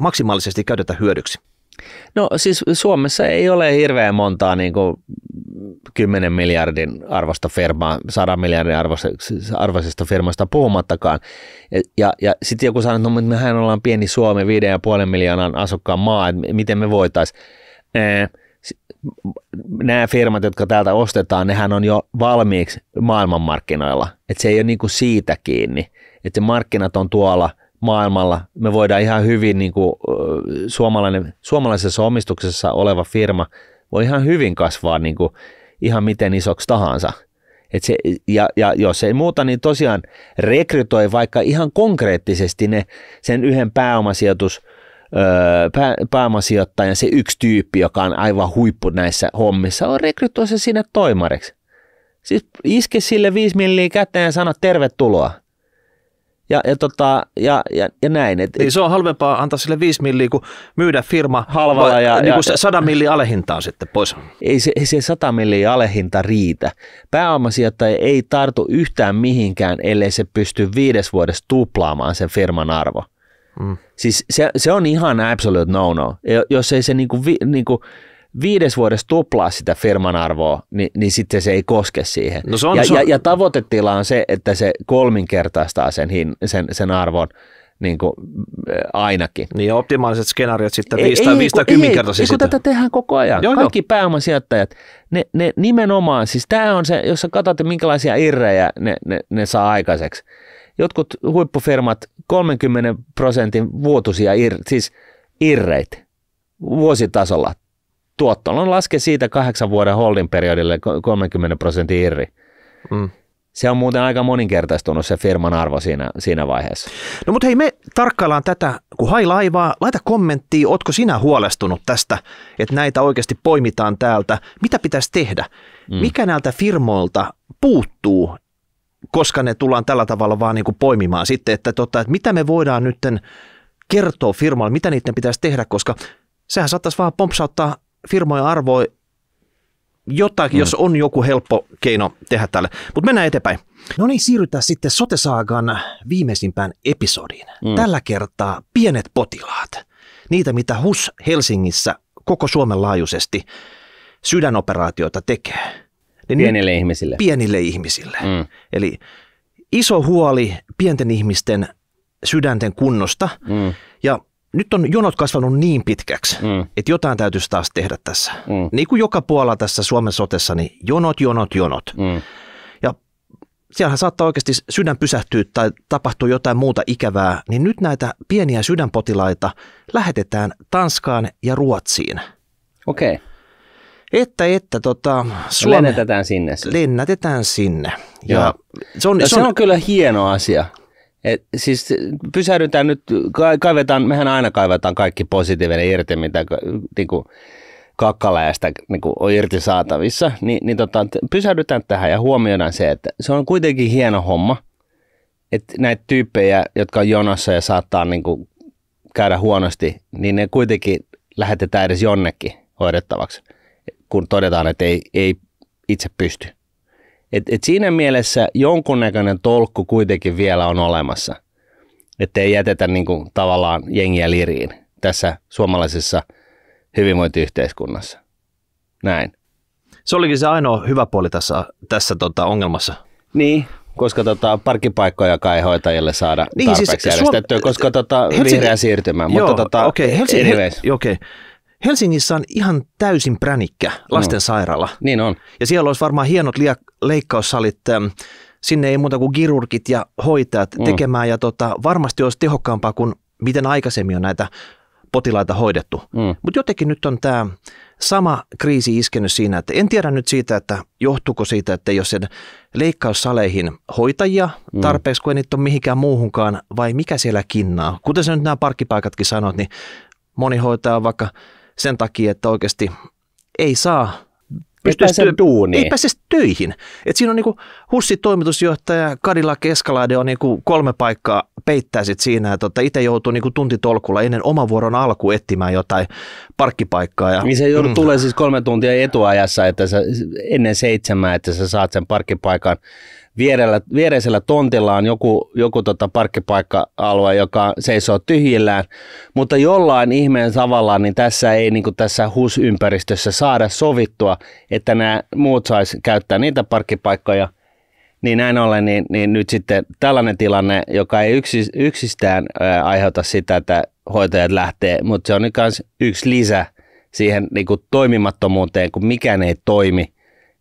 maksimaalisesti käytetä hyödyksi. No siis Suomessa ei ole hirveän montaa niin kuin 10 miljardin arvosta firmaa, 100 miljardin arvoisesta firmasta puhumattakaan. Ja, ja, ja sitten joku sanoo, että no, mehän ollaan pieni Suomi, 5,5 miljoonan asukkaan maa, että miten me voitaisiin. Nämä firmat, jotka täältä ostetaan, nehän on jo valmiiksi maailmanmarkkinoilla. Että se ei ole niinku siitä kiinni, että se markkinat on tuolla maailmalla. Me voidaan ihan hyvin, niin kuin, suomalainen, suomalaisessa omistuksessa oleva firma voi ihan hyvin kasvaa niin kuin, ihan miten isoksi tahansa. Et se, ja, ja jos ei muuta, niin tosiaan rekrytoi vaikka ihan konkreettisesti ne, sen yhden pääomasijoitus, öö, pääomasijoittajan, se yksi tyyppi, joka on aivan huippu näissä hommissa, on rekrytoi se sinne toimariksi. Siis iske sille viisi milliä käteen ja sano tervetuloa ja, ja, tota, ja, ja, ja näin. Et, niin se on halvempaa antaa sille 5 milliä kuin myydä firma halvalla ja, niin kuin ja, 100 milliä alehintaan sitten pois. Ei se, ei se 100 milliä alehinta riitä. Pääomasijoittaja ei tartu yhtään mihinkään, ellei se pysty viides vuodessa tuplaamaan sen firman arvo. Mm. Siis se, se on ihan absolute no-no. Jos ei se niinku, vi, niinku, viides vuodessa tuplaa sitä firman arvoa, niin, niin sitten se ei koske siihen. No se on, ja, se on... Ja, ja tavoitetila on se, että se kolminkertaistaa sen, hin, sen, sen arvon niin kuin, ainakin. Niin ja optimaaliset skenaariot sitten 5 tai 5 tai 10 kertaisia. Ei, tätä tehdään koko ajan. Joo, Kaikki joo. pääomasijoittajat, ne, ne nimenomaan, siis tämä on se, jos sä katsotte minkälaisia irrejä ne, ne, ne saa aikaiseksi. Jotkut huippufirmat 30 prosentin vuotuisia ir, siis irreitä vuositasolla tuotto laske siitä kahdeksan vuoden holding periodille 30 prosentin irri. Mm. Se on muuten aika moninkertaistunut se firman arvo siinä, siinä vaiheessa. No mutta hei, me tarkkaillaan tätä, kun hai laivaa, laita kommenttia, ootko sinä huolestunut tästä, että näitä oikeasti poimitaan täältä, mitä pitäisi tehdä, mm. mikä näiltä firmoilta puuttuu, koska ne tullaan tällä tavalla vaan niin kuin poimimaan sitten, että, tota, että mitä me voidaan nyt kertoa firmalle, mitä niiden pitäisi tehdä, koska sehän saattaisi vaan pompsauttaa firmojen arvoi jotakin, mm. jos on joku helppo keino tehdä tälle. Mutta mennään eteenpäin. No niin, siirrytään sitten Sotesaagan viimeisimpään episodiin. Mm. Tällä kertaa pienet potilaat. Niitä, mitä HUS Helsingissä koko Suomen laajuisesti sydänoperaatioita tekee. Pienille nyt, ihmisille. Pienille ihmisille. Mm. Eli iso huoli pienten ihmisten sydänten kunnosta. Mm. Ja nyt on jonot kasvanut niin pitkäksi, Mm. että jotain täytyisi taas tehdä tässä. Mm. Niin kuin joka puolella tässä Suomen sotessa, niin jonot, jonot, jonot. Mm. Ja siellähän saattaa oikeasti sydän pysähtyä tai tapahtua jotain muuta ikävää, niin nyt näitä pieniä sydänpotilaita lähetetään Tanskaan ja Ruotsiin. Okei, okay. Että, että tota, Suomi lennätetään sinne. siis. lennätetään sinne. Ja Joo. se on, No, se on, kyllä hieno asia. Et siis pysähdytään nyt, ka- kaivetaan, mehän aina kaivetaan kaikki positiivinen irti, mitä niin kuin kakkaläjästä niin kuin on irti saatavissa, niin, niin tota, pysähdytään tähän ja huomioidaan se, että se on kuitenkin hieno homma, että näitä tyyppejä, jotka on jonossa ja saattaa niin kuin käydä huonosti, niin ne kuitenkin lähetetään edes jonnekin hoidettavaksi, kun todetaan, että ei, ei itse pysty. Et, et siinä mielessä jonkunnäköinen tolkku kuitenkin vielä on olemassa, että ei jätetä niin kuin, tavallaan jengiä liriin tässä suomalaisessa hyvinvointiyhteiskunnassa. Näin. se olikin se ainoa hyvä puoli tässä, tässä tota ongelmassa. Niin, koska tota, parkkipaikkoja kai hoitajille saada Niin, siis tarpeeksi Suom- siis järjestettyä, koska tota, Helsingin- vihreä siirtymä. Joo, mutta tota, okei, Helsing- anyways, okei. Helsingissä on ihan täysin pränikkä lastensairaala. niin on. Ja siellä olisi varmaan hienot lia- leikkaussalit. äm, Sinne ei muuta kuin kirurgit ja hoitajat Mm. tekemään. Ja tota, varmasti olisi tehokkaampaa kuin miten aikaisemmin on näitä potilaita hoidettu. Mm. Mutta jotenkin nyt on tämä sama kriisi iskenyt siinä, että en tiedä nyt siitä, että johtuuko siitä, että ole sen leikkaussaleihin hoitajia Mm. tarpeeksi, kun ei niitä ole mihinkään muuhunkaan, vai mikä siellä kinnaa. Kuten sä nyt nämä parkkipaikatkin sanot, niin moni hoitaja on vaikka sen takia, että oikeasti ei saa duuniin. ei pääse töihin. Et siinä on niinku Hussi toimitusjohtaja Kadilla Keskalaide on niinku kolme paikkaa peittää sit siinä, että tota itse joutuu niinku tuntitolkulla ennen oman vuoron alku etsimään jotain parkkipaikkaa. Ja, Niin se joudut Mm. tulee siis kolme tuntia etuajassa, että sä, ennen seitsemää, että sä saat sen parkkipaikan. Vierellä, viereisellä tontilla on joku, joku tota parkkipaikka-alue, joka seisoo tyhjillään, mutta jollain ihmeen tavalla niin tässä ei niin tässä HUS-ympäristössä saada sovittua, että nämä muut sais käyttää niitä parkkipaikkoja. Niin näin ollen, niin, niin nyt sitten tällainen tilanne, joka ei yksi, yksistään ää, aiheuta sitä, että hoitajat lähtee, mutta se on nyt myös yksi lisä siihen niin kuin toimimattomuuteen, kun mikään ei toimi,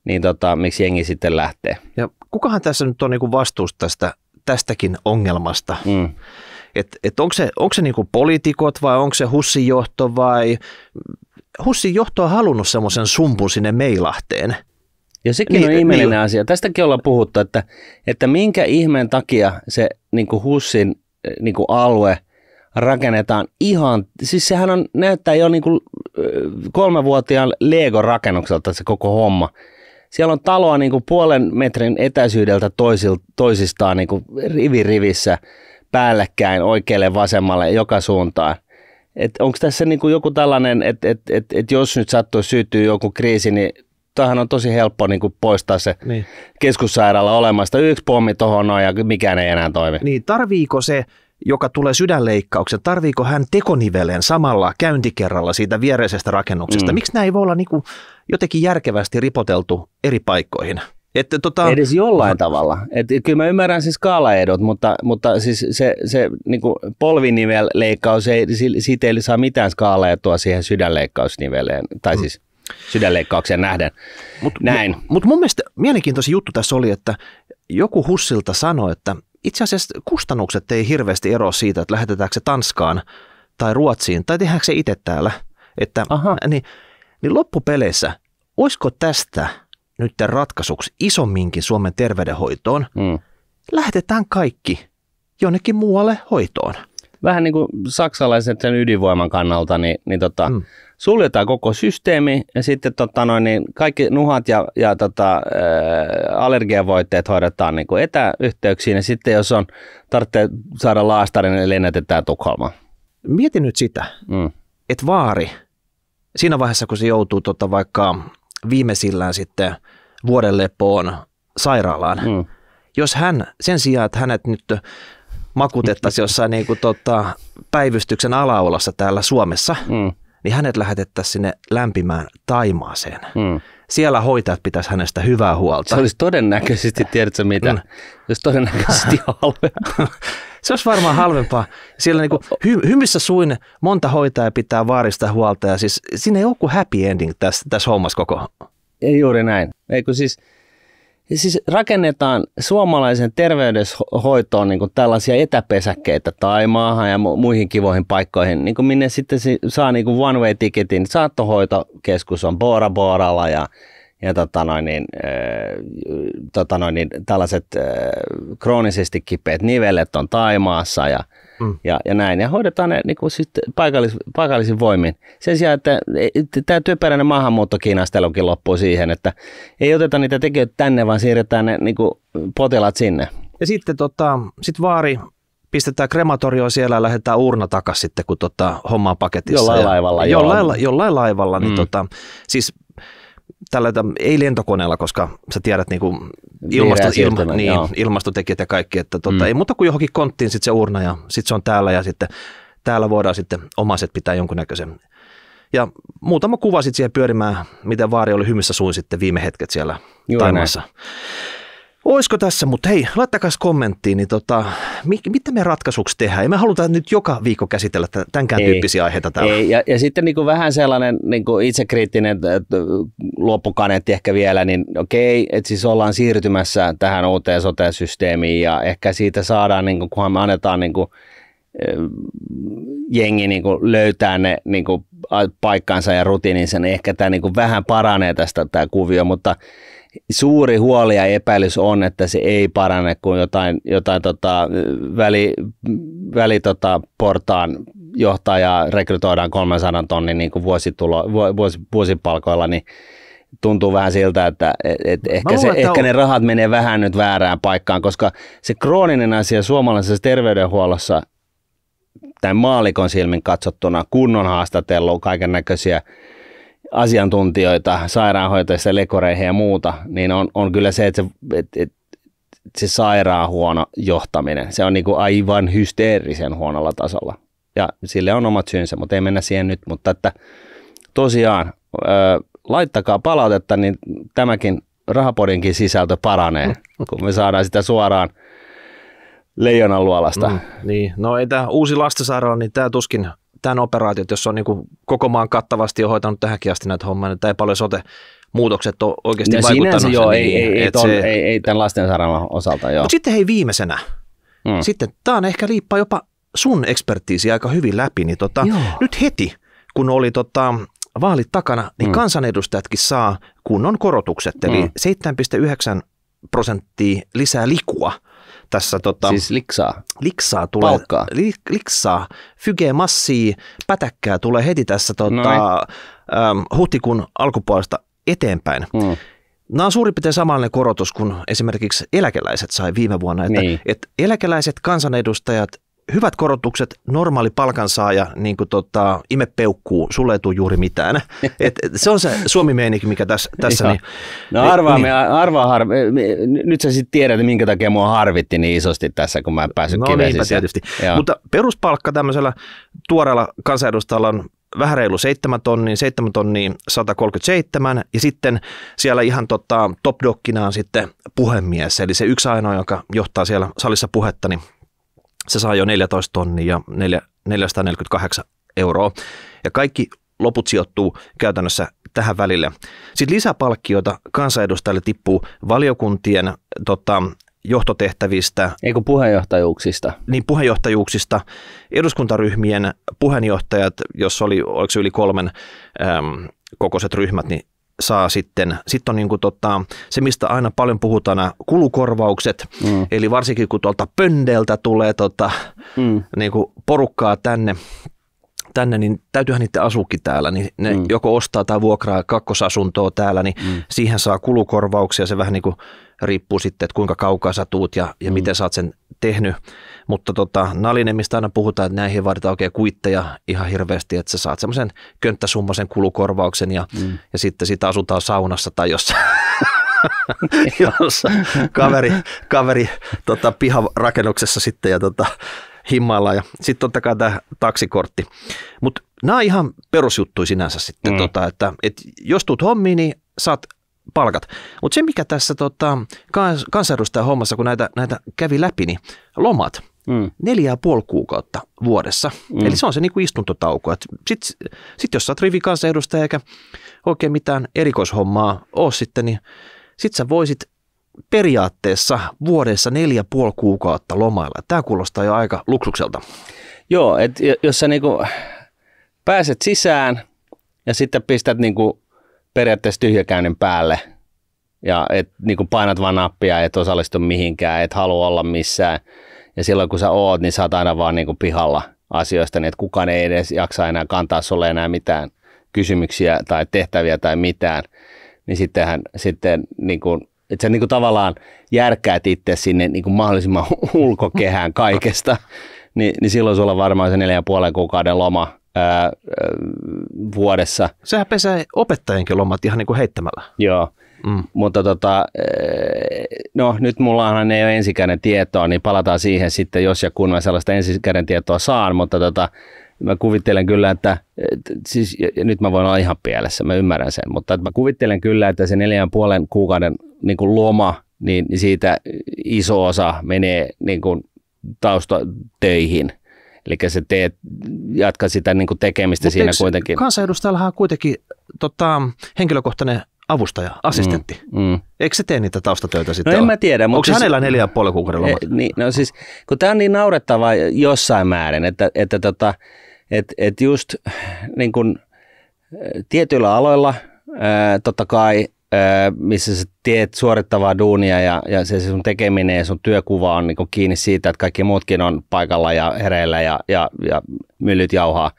niin tota, miksi jengi sitten lähtee. ja kukahan tässä nyt on niinku vastuussa tästä, tästäkin ongelmasta? Mm. Et, et onko se, onko se niinku poliitikot vai onko se Hussin johto vai... Hussin johto on halunnut semmoisen sumpun sinne Meilahteen. Ja sekin Niin, niin, on ihmeellinen niin. niin. asia. Tästäkin ollaan puhuttu, että, että minkä ihmeen takia se niin kuin HUSin eh, niin kuin alue rakennetaan ihan, siis sehän on, näyttää jo niin kuin ö, kolmevuotiaan Lego-rakennukselta se koko homma. Siellä on taloa niin kuin puolen metrin etäisyydeltä toisil, toisistaan niin kuin rivi rivissä päällekkäin oikealle vasemmalle joka suuntaan. Onko tässä niin kuin joku tällainen, että et, et, et jos nyt sattuisi syttyä joku kriisi, niin tämähän on tosi helppo niin kuin poistaa se Niin. keskussairaala olemasta. Yksi pommi tuohon ja mikään ei enää toimi. Niin tarviiko se, joka tulee sydänleikkauksen, tarviiko hän tekoniveleen samalla käyntikerralla siitä viereisestä rakennuksesta? Mm. Mm. Miksi nämä ei voi olla niin kuin jotenkin järkevästi ripoteltu eri paikkoihin? Että tota, Edes jollain tavalla. Et, kyllä mä ymmärrän siis skaalaedot, mutta, mutta siis se, se niin polvinivelleikkaus, ei, si- siitä ei saa mitään skaalaetua siihen sydänleikkausniveleen, tai siis sydänleikkaukseen nähden. Mut, Näin. Mutta mut mun mielestä mielenkiintoisin juttu tässä oli, että joku Hussilta sanoi, että itse asiassa kustannukset ei hirveästi eroa siitä, että lähetetäänkö se Tanskaan tai Ruotsiin, tai tehdäänkö se itse täällä. Että, Aha. niin, niin loppupeleissä, olisiko tästä nyt ratkaisuksi isomminkin Suomen terveydenhoitoon, Mm. lähetetään kaikki jonnekin muualle hoitoon. Vähän niin kuin saksalaiset sen ydinvoiman kannalta, niin, niin tota, Mm. suljetaan koko systeemi ja sitten tota noin, niin kaikki nuhat ja, ja tota, ää, allergiavoitteet hoidetaan niin kuin etäyhteyksiin ja sitten jos on tarvitsee saada laastari, niin lennätetään Tukholmaan. Mieti nyt sitä, Mm. että vaari, siinä vaiheessa kun se joutuu tota vaikka viimeisillään sitten vuoden lepoon sairaalaan, Mm. jos hän sen sijaan, että hänet nyt makutettaisiin jossain niin kuin tota, päivystyksen alaolossa täällä Suomessa, Mm. niin hänet lähetettäisiin sinne lämpimään Taimaaseen. Mm. Siellä hoitajat pitäisi hänestä hyvää huolta. Se olisi todennäköisesti, tiedätkö mitä, Mm. se olisi todennäköisesti halvempaa. se olisi varmaan halvempaa. Siellä niinku hy, hymissä suin monta hoitajaa pitää vaarista huolta ja siis siinä ei ole kuin happy ending tässä, tässä hommassa koko. Ei juuri näin. Eikö siis, siis rakennetaan suomalaisen terveydenhoitoon niin kuin tällaisia etäpesäkkeitä tai maahan ja muihin kivoihin paikkoihin, niin kuin minne sitten saa niin kuin one way ticketin. Saattohoitokeskus on Bora Boralla ja ja tota noin, niin, äh, tota noin, niin, tällaiset äh, kroonisesti kipeät nivelet on Taimaassa ja, mm. ja, ja näin. Ja hoidetaan ne niin kuin sitten paikallis, paikallisin voimin. Sen sijaan, että tämä työperäinen maahanmuutto Kiinastelukin loppuu siihen, että ei oteta niitä tekijöitä tänne, vaan siirretään ne niin kuin potilaat sinne. Ja sitten tota, sit vaari pistetään krematorio siellä ja lähdetään urna takaisin sitten, kun tota, homma on paketissa. Jollain laivalla. Jollain, jollain laivalla. Niin mm. tota, siis tällä, ei lentokoneella, koska sä tiedät niin kuin ilmasto, ilma, niin, ilmastotekijät ja kaikki, että tota, mm. ei muuta kuin johonkin konttiin sitten se urna ja sitten se on täällä ja sitten täällä voidaan sitten omaiset pitää jonkunnäköisen. Ja muutama kuva sitten siihen pyörimään, miten Vaari oli hymissä suin sitten viime hetket siellä Taimassa. Oisko tässä, mutta hei, laittakaa kommenttiin, niin tota, mi, mitä me ratkaisuksi tehdään? Ei me haluta nyt joka viikko käsitellä tämänkään ei, tyyppisiä aiheita täällä. Ei, ja, ja sitten niin kuin vähän sellainen niin kuin itsekriittinen loppukaneetti ehkä vielä, niin okei, että siis ollaan siirtymässä tähän uuteen sote-systeemiin ja ehkä siitä saadaan, niin kuin, kunhan me annetaan niin kuin, jengi niin kuin löytää ne niin kuin paikkansa ja rutiininsa, niin ehkä tämä niin kuin vähän paranee tästä tämä kuvio, mutta suuri huoli ja epäilys on, että se ei parane, kun jotain, jotain tota, väli, väli tota, portaan johtajaa rekrytoidaan 300 tonnin niin kuin vuositulo, vuos, vuosipalkoilla, niin tuntuu vähän siltä, että et, et ehkä, luulen, se, ehkä on... ne rahat menee vähän nyt väärään paikkaan, koska se krooninen asia suomalaisessa terveydenhuollossa tämän maalikon silmin katsottuna kunnon haastatellut kaiken näköisiä asiantuntijoita, sairaanhoitajista, lekoreihin ja muuta, niin on, on kyllä se, että se, et, et, se sairaan huono johtaminen, se on niin kuin aivan hysteerisen huonolla tasolla. Ja sille on omat syynsä, mutta ei mennä siihen nyt. Mutta että tosiaan, ö, laittakaa palautetta, niin tämäkin rahapodinkin sisältö paranee, kun me saadaan sitä suoraan leijonan luolasta. Mm, niin, no ei tämä uusi lastensairaala, niin tämä tuskin tämän operaatiot, jos on niin kuin koko maan kattavasti jo hoitanut tähänkin asti näitä hommia, niin tämä ei paljon sote muutokset on oikeasti no, vaikuttanut. joo, ei, ei, ei, ton, se... ei, ei tämän lastensairaalan osalta. Joo. Mutta sitten hei viimeisenä, mm. sitten tämä on ehkä liippaa jopa sun ekspertiisi aika hyvin läpi, niin tota, nyt heti, kun oli tota, vaalit takana, niin mm. kansanedustajatkin saa kunnon korotukset, eli mm. 7,9 prosenttia lisää likua – tässä tota, siis liksaa. Liksaa tulee. Palkkaa. Li, liksaa. Fyge massia, pätäkkää tulee heti tässä tota, ähm, huhtikuun alkupuolesta eteenpäin. Hmm. Nämä on suurin piirtein samanlainen korotus kuin esimerkiksi eläkeläiset sai viime vuonna. Että, niin. että eläkeläiset kansanedustajat hyvät korotukset, normaali palkansaaja, niin kuin tota, ime peukkuu, sulle ei tule juuri mitään. Et, se on se suomi meininki, mikä tässä. tässä niin, no arvaa, niin, me, arvaa harvi, nyt sä sitten tiedät, minkä takia mua harvitti niin isosti tässä, kun mä en päässyt no, niinpä tietysti. Joo. Mutta peruspalkka tämmöisellä tuoreella kansanedustajalla on vähän reilu 7 tonnia, 7 tonnia 137 ja sitten siellä ihan tota, top sitten puhemies, eli se yksi ainoa, joka johtaa siellä salissa puhetta, niin se saa jo 14 tonnia ja 448 euroa. Ja kaikki loput sijoittuu käytännössä tähän välille. Sitten lisäpalkkioita kansanedustajille tippuu valiokuntien tota, johtotehtävistä. Eikö puheenjohtajuuksista? Niin, puheenjohtajuuksista. Eduskuntaryhmien puheenjohtajat, jos oli, oliko yli kolmen äm, kokoiset ryhmät, niin saa sitten, sitten on niin kuin tota, se, mistä aina paljon puhutaan, nämä kulukorvaukset, mm. eli varsinkin kun tuolta pöndeltä tulee tota, mm. niin kuin porukkaa tänne, tänne, niin täytyyhän niiden asuukin täällä, niin ne mm. joko ostaa tai vuokraa kakkosasuntoa täällä, niin mm. siihen saa kulukorvauksia, se vähän niin kuin riippuu sitten, että kuinka kaukaa sä tuut ja, ja mm. miten oot sen tehnyt. Mutta tota, nalinen, mistä aina puhutaan, että näihin vaaditaan oikein kuitteja ihan hirveästi, että sä saat semmoisen könttäsummaisen kulukorvauksen ja, mm. ja sitten siitä asutaan saunassa tai jossain jossa kaveri, kaveri tota, piharakennuksessa sitten ja tota, himmailla ja sitten totta kai tämä taksikortti. Mutta nämä on ihan perusjuttuja sinänsä sitten, mm. tota, että et jos tuut hommiin, niin saat palkat. Mutta se, mikä tässä tota, kans, kansanedustajan hommassa, kun näitä, näitä kävi läpi, niin lomat. mm. neljä ja puoli kuukautta vuodessa. Mm. Eli se on se niin kuin istuntotauko. Sitten sit jos sä oot rivikansanedustaja eikä oikein mitään erikoishommaa ole sitten, niin sit sä voisit periaatteessa vuodessa neljä puoli kuukautta lomailla. Tämä kuulostaa jo aika luksukselta. Joo, että jos sä niinku pääset sisään ja sitten pistät niinku periaatteessa tyhjäkäynnin päälle ja et niinku painat vaan nappia, et osallistu mihinkään, et halua olla missään. Ja silloin kun sä oot, niin sä oot aina vaan niinku pihalla asioista, niin että kukaan ei edes jaksa enää kantaa sulle enää mitään kysymyksiä tai tehtäviä tai mitään. Niin sittenhän sitten niin kuin, että sä niin kuin tavallaan järkkäät itse sinne niin kuin mahdollisimman ulkokehään kaikesta, niin, niin silloin sulla on varmaan se neljä ja puolen kuukauden loma ää, vuodessa. Sehän pesää opettajienkin lomat ihan niin kuin heittämällä. Joo, mm. mutta tota, no nyt mulla ei ole ensikäden tietoa, niin palataan siihen sitten, jos ja kun mä sellaista ensikäden tietoa saan, mutta tota, mä kuvittelen kyllä, että, siis, ja nyt mä voin olla ihan pielessä, mä ymmärrän sen, mutta että mä kuvittelen kyllä, että se neljän puolen kuukauden niin kuin loma, niin siitä iso osa menee niin kuin taustatöihin. Eli se teet, jatka sitä niin kuin tekemistä Mut siinä kuitenkin. Kansanedustajallahan on kuitenkin tota, henkilökohtainen avustaja, assistentti. Mm, mm. Eikö se tee niitä taustatöitä sitten? No en mä tiedä. Onko siis, hänellä neljä ja puoli kuukauden lomat? Niin, no siis, kun tämä on niin naurettava jossain määrin, että, että tota, et, et just niin kun, tietyillä aloilla ää, totta kai, missä sä teet suorittavaa duunia ja, ja se sun tekeminen ja sun työkuva on niin kiinni siitä, että kaikki muutkin on paikalla ja hereillä ja, ja, ja myllyt jauhaa,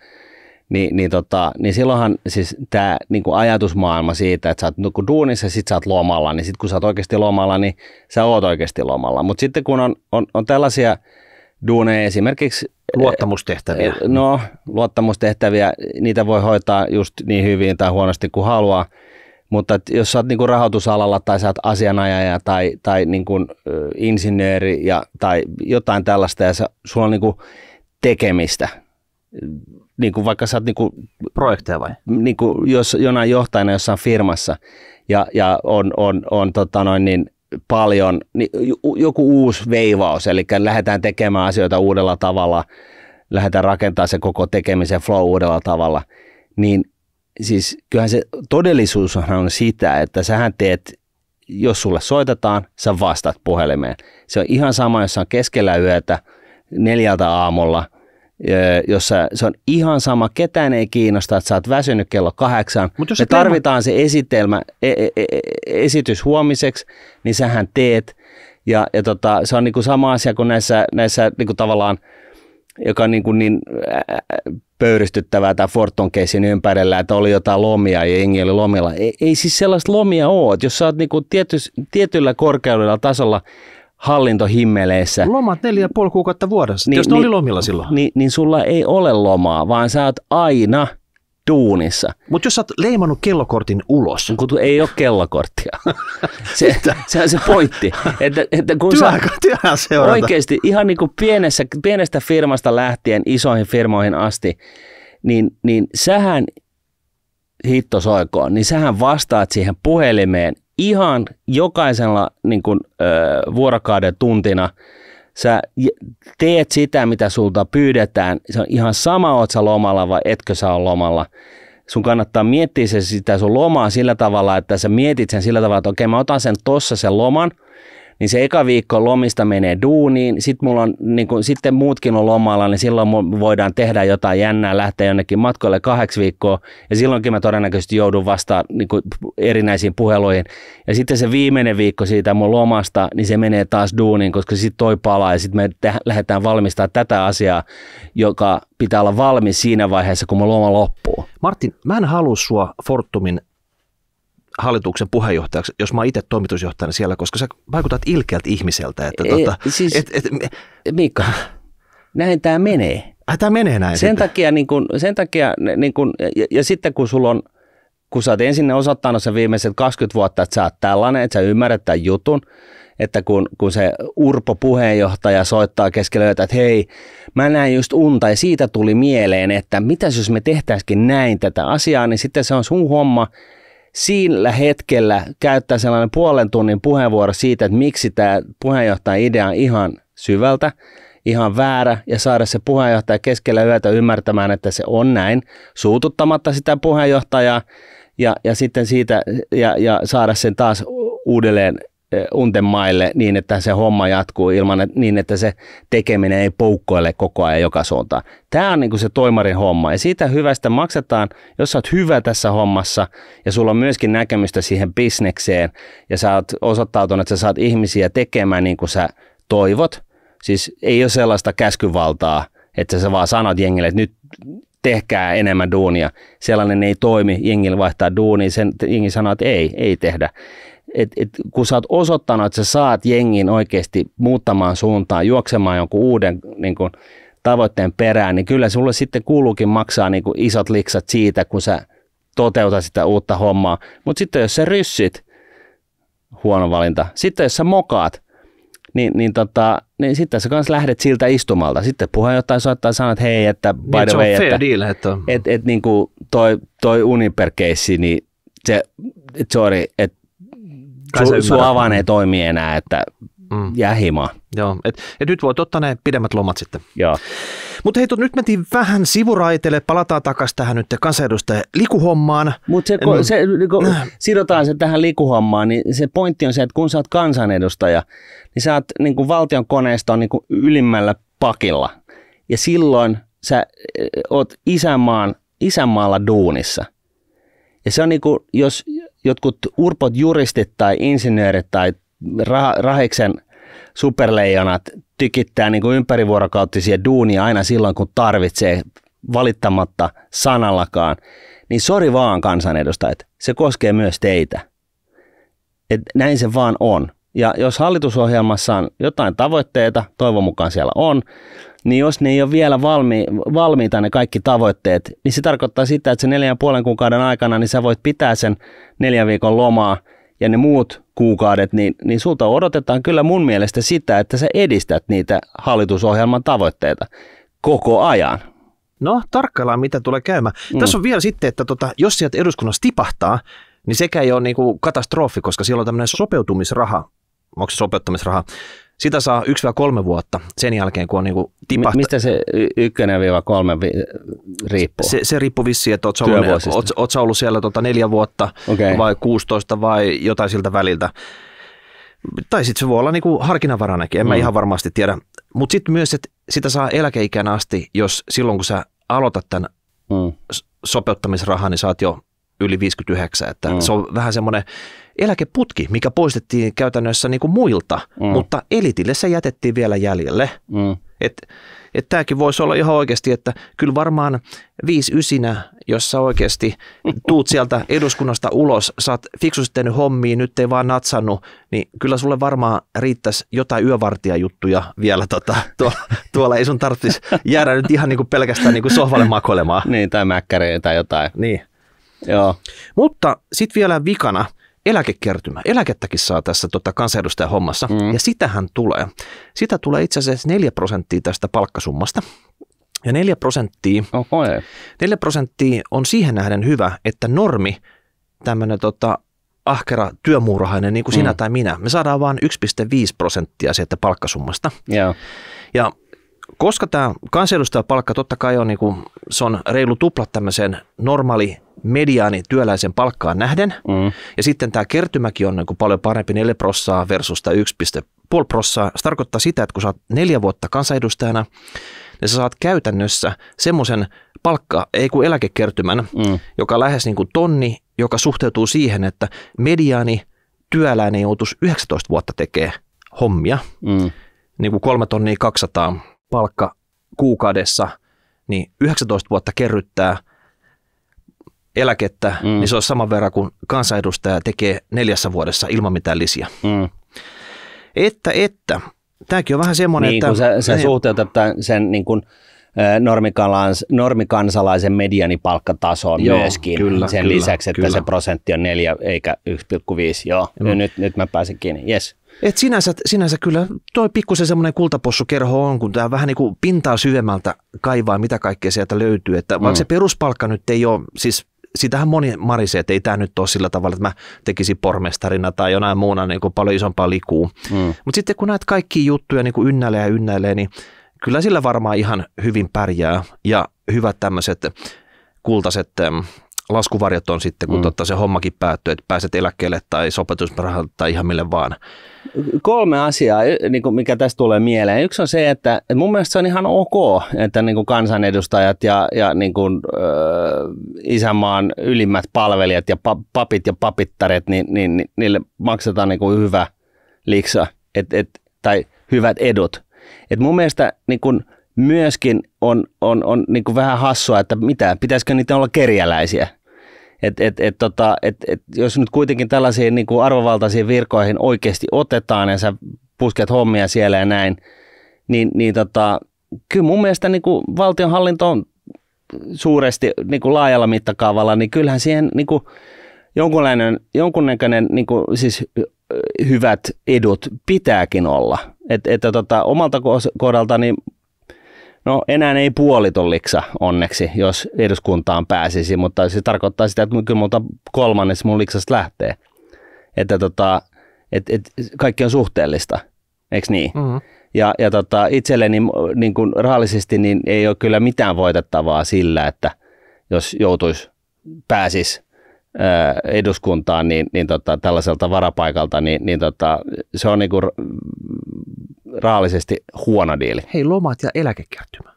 niin, niin, tota, niin silloinhan siis tämä niin ajatusmaailma siitä, että sä oot niin duunissa ja sit sä oot lomalla, niin sitten kun sä oot oikeasti lomalla, niin sä oot oikeasti lomalla. Mutta sitten kun on, on, on tällaisia duuneja esimerkiksi Luottamustehtäviä. No, luottamustehtäviä, niitä voi hoitaa just niin hyvin tai huonosti kuin haluaa. Mutta jos sä oot niinku rahoitusalalla tai sä oot asianajaja tai, tai niinku, insinööri ja, tai jotain tällaista ja sä, sulla on niinku tekemistä, niinku vaikka sä oot niinku, projekteja vai? Niinku, jos jonain johtajana jossain firmassa ja, ja on, on, on tota noin, niin paljon, niin joku uusi veivaus, eli lähdetään tekemään asioita uudella tavalla, lähdetään rakentamaan se koko tekemisen flow uudella tavalla, niin siis kyllähän se todellisuus on sitä, että sähän teet, jos sulle soitetaan, sä vastat puhelimeen. Se on ihan sama, jos on keskellä yötä, neljältä aamulla – jossa se on ihan sama, ketään ei kiinnosta, että sä oot väsynyt kello kahdeksan. Mut jos Me tarvitaan teema... se esitelmä, e, e, e, esitys huomiseksi, niin sähän teet. Ja, ja tota, se on niinku sama asia kuin näissä, näissä niinku tavallaan, joka on niinku niin pöyristyttävää tämä Forton keissin ympärillä, että oli jotain lomia ja jengi oli lomilla. Ei, ei siis sellaista lomia ole. Jos sä oot niinku tiety, tietyllä korkeudella tasolla hallintohimmeleissä. Lomat neljä ja puoli kuukautta vuodessa, niin, jos ne niin, oli lomilla silloin. Niin, niin sulla ei ole lomaa, vaan sä oot aina duunissa. Mutta jos sä oot leimannut kellokortin ulos. Kun ei ole kellokorttia. se, se on se pointti. Että, että kun Työaika, sä oikeasti ihan niin kuin pienessä, pienestä firmasta lähtien isoihin firmoihin asti, niin, niin sähän hitto soikoon, niin sähän vastaat siihen puhelimeen ihan jokaisella niin kuin, ö, vuorokauden tuntina sä teet sitä, mitä sulta pyydetään. Se on ihan sama, oot sä lomalla vai etkö sä ole lomalla. Sun kannattaa miettiä se sitä sun lomaa sillä tavalla, että sä mietit sen sillä tavalla, että okei, mä otan sen tossa sen loman – niin se eka viikko lomista menee duuniin, sitten mulla on, niin kun, sitten muutkin on lomalla, niin silloin voidaan tehdä jotain jännää, lähteä jonnekin matkoille kahdeksi viikkoa, ja silloinkin mä todennäköisesti joudun vastaan niin erinäisiin puheluihin. Ja sitten se viimeinen viikko siitä mun lomasta, niin se menee taas duuniin, koska sitten toi palaa, ja sitten me te- lähdetään valmistaa tätä asiaa, joka pitää olla valmis siinä vaiheessa, kun mun loma loppuu. Martin, mä en halua sua Fortumin hallituksen puheenjohtajaksi, jos mä oon itse toimitusjohtajana siellä, koska sä vaikutat ilkeältä ihmiseltä. Että, e, tota, siis, et, et, Miikka, näin tämä menee. Ai tämä menee näin Sen sitten. takia, niin kun, sen takia niin kun, ja, ja sitten kun sulla on, kun sä oot ensin osoittanut sen viimeiset 20 vuotta, että sä oot tällainen, että sä ymmärrät tämän jutun, että kun, kun se Urpo puheenjohtaja soittaa keskellä että hei, mä näin just unta ja siitä tuli mieleen, että mitä jos me tehtäisikin näin tätä asiaa, niin sitten se on sun homma, sillä hetkellä käyttää sellainen puolen tunnin puheenvuoro siitä, että miksi tämä puheenjohtajan idea on ihan syvältä ihan väärä ja saada se puheenjohtaja keskellä yötä ymmärtämään, että se on näin, suututtamatta sitä puheenjohtajaa ja, ja sitten siitä ja, ja saada sen taas uudelleen unten maille niin, että se homma jatkuu ilman, että, niin että se tekeminen ei poukkoile koko ajan joka suuntaan. Tämä on niin kuin se toimarin homma ja siitä hyvästä maksetaan, jos sä oot hyvä tässä hommassa ja sulla on myöskin näkemystä siihen bisnekseen ja sä oot osoittautunut, että sä saat ihmisiä tekemään niin kuin sä toivot. Siis ei ole sellaista käskyvaltaa, että sä vaan sanot jengille, että nyt tehkää enemmän duunia. Sellainen ei toimi, jengillä vaihtaa duunia, sen jengi sanoo, että ei, ei tehdä et, et, kun sä oot osoittanut, että sä saat jengin oikeasti muuttamaan suuntaan, juoksemaan jonkun uuden niin kun, tavoitteen perään, niin kyllä sulle sitten kuuluukin maksaa niin kuin isot liksat siitä, kun sä toteutat sitä uutta hommaa. Mutta sitten jos sä ryssit, huono valinta. Sitten jos sä mokaat, niin, niin, tota, niin sitten sä kanssa lähdet siltä istumalta. Sitten puheenjohtaja soittaa sanoa, että hei, että by Niin, the se way, että, deal, että et, et, niin kuin toi, toi Uniper-keissi, niin se, et sorry, että su, avaan ei toimi enää, että Mm. jää himaa. Joo, et, et nyt voit ottaa ne pidemmät lomat sitten. Joo. Mutta hei, nyt mentiin vähän sivuraiteille, palataan takaisin tähän nyt kansanedustajan likuhommaan. Mutta se, kun, se kun sidotaan se tähän likuhommaan, niin se pointti on se, että kun sä oot kansanedustaja, niin sä oot niin kuin valtion koneiston niin kuin ylimmällä pakilla. Ja silloin sä oot isänmaan, isänmaalla duunissa. Ja se on niin kuin, jos jotkut urpot juristit tai insinöörit tai rah- rahiksen superleijonat tykittää niin kuin ympärivuorokauttisia duunia aina silloin, kun tarvitsee valittamatta sanallakaan, niin sori vaan kansanedustajat, se koskee myös teitä. Et näin se vaan on. Ja jos hallitusohjelmassa on jotain tavoitteita, toivon mukaan siellä on, niin jos ne ei ole vielä valmi, valmiita ne kaikki tavoitteet, niin se tarkoittaa sitä, että se neljän ja puolen kuukauden aikana, niin sä voit pitää sen neljän viikon lomaa ja ne muut kuukaudet, niin, niin sulta odotetaan kyllä mun mielestä sitä, että sä edistät niitä hallitusohjelman tavoitteita koko ajan. No, tarkkaillaan mitä tulee käymään. Mm. Tässä on vielä sitten, että tota, jos sieltä eduskunnassa tipahtaa, niin sekä ei ole niinku katastrofi, koska siellä on tämmöinen sopeutumisraha. Onko se sopeuttamisraha? Sitä saa 1-3 vuotta sen jälkeen, kun on Mi- tipahtanut. mistä se y- ykkönen viiva kolme vi- riippuu? Se, se riippuu vissiin, että oot sä ollut, oot, oot ollut siellä tota neljä vuotta Okei. vai 16 vai jotain siltä väliltä. Tai sitten se voi olla niinku harkinnanvarainenkin, en mm. mä Mm. ihan varmasti tiedä. Mutta sitten myös, että sitä saa eläkeikään asti, jos silloin kun sä aloitat tämän Mm. sopeuttamisrahan, niin sä oot jo yli 59. Että mm. Se on vähän semmoinen eläkeputki, mikä poistettiin käytännössä niin kuin muilta, Mm. mutta elitille se jätettiin vielä jäljelle. Mm. Että et tämäkin voisi olla ihan oikeasti, että kyllä varmaan viisi ysinä, jos sä oikeasti tuut sieltä eduskunnasta ulos, sä oot fiksusti tehnyt hommia, nyt ei vaan natsannut, niin kyllä sulle varmaan riittäisi jotain yövartijajuttuja vielä tota, tuolla, tuolla. Ei sun tarvitsisi jäädä nyt ihan niin kuin pelkästään niin kuin sohvalle makoilemaan. Niin, tai mäkkäriä tai jotain. Niin. Joo. Mutta sitten vielä vikana eläkekertymä. Eläkettäkin saa tässä tota kansanedustajan hommassa, Mm. ja sitähän tulee. Sitä tulee itse asiassa 4 prosenttia tästä palkkasummasta. Ja 4 prosenttia, Oho, ei. 4 prosenttia on siihen nähden hyvä, että normi, tämmöinen tota, ahkera työmuurahainen, niin kuin sinä Mm. tai minä, me saadaan vain 1,5 prosenttia sieltä palkkasummasta. Joo. Ja koska tämä kansanedustajapalkka totta kai on, niin kuin, se on reilu tupla tämmöiseen normaali mediaani työläisen palkkaan nähden, Mm. ja sitten tämä kertymäkin on niin kuin paljon parempi 4 prossaa versus tämä 1,5 prossaa. Se tarkoittaa sitä, että kun sä oot neljä vuotta kansanedustajana, niin sä saat käytännössä semmoisen palkka, ei kun eläkekertymän, Mm. joka lähes niin kuin tonni, joka suhteutuu siihen, että mediaani työläinen joutuisi 19 vuotta tekemään hommia, Mm. niin kuin 3 tonnia 200 palkka kuukaudessa, niin 19 vuotta kerryttää eläkettä, Mm. mm. niin se on saman verran kuin kansanedustaja tekee neljässä vuodessa ilman mitään lisiä. Mm. Että, että. Tämäkin on vähän semmoinen, Niin, että... kun sä, sä niin, suhteutat sen niin kuin, normikansalaisen medianipalkkatasoon Joo, myöskin. kyllä, sen kyllä, lisäksi, että kyllä. se prosentti on 4 eikä 1,5. Joo, Joo. nyt, nyt mä pääsin kiinni. Yes. Et sinänsä, sinänsä kyllä toi pikkusen semmoinen kultapossukerho on, kun tämä vähän niin kuin pintaa syvemmältä kaivaa, mitä kaikkea sieltä löytyy. Että vaikka Mm. se peruspalkka nyt ei ole, siis sitähän moni marisee, että ei tämä nyt ole sillä tavalla, että mä tekisin pormestarina tai jonain muuna niin kuin paljon isompaa likuu. Mm. Mutta sitten kun näet kaikki juttuja niin kuin ynnäilee ja ynnäilee, niin kyllä sillä varmaan ihan hyvin pärjää ja hyvät tämmöiset kultaiset laskuvarjot on sitten, kun mm. totta se hommakin päättyy, että pääset eläkkeelle tai sopetusrahalle tai ihan mille vaan. Kolme asiaa, niin kuin mikä tästä tulee mieleen. Yksi on se, että, mun mielestä se on ihan ok, että niin kuin kansanedustajat ja, ja niin kuin, ö, isänmaan ylimmät palvelijat ja papit ja papittaret, niin, niin, niin niille maksetaan niin kuin hyvä liksa et, et, tai hyvät edut. Et mun mielestä niin kuin, myöskin on, on, on niin kuin vähän hassua, että mitä, pitäisikö niitä olla kerjäläisiä. Et, et, et, tota, et, et, jos nyt kuitenkin tällaisiin niin kuin arvovaltaisiin virkoihin oikeasti otetaan ja sä pusket hommia siellä ja näin, niin, niin tota, kyllä mun mielestä niin kuin valtionhallinto on suuresti niin kuin laajalla mittakaavalla, niin kyllähän siihen niin kuin jonkunlainen, jonkunnäköinen niin kuin, siis hyvät edut pitääkin olla. Et, että tota, omalta kohdalta niin No enää ei puolitolliksa onneksi, jos eduskuntaan pääsisi, mutta se tarkoittaa sitä, että kyllä multa kolmannes mun liksasta lähtee. Että tota, et, et, kaikki on suhteellista, eikö niin? Mm-hmm. Ja, ja tota, itselleni niin kuin rahallisesti niin ei ole kyllä mitään voitettavaa sillä, että jos joutuisi, pääsis eduskuntaan niin, niin tota, tällaiselta varapaikalta, niin, niin tota, se on niin kuin rahallisesti huono diili. Hei, lomat ja eläkekertymä.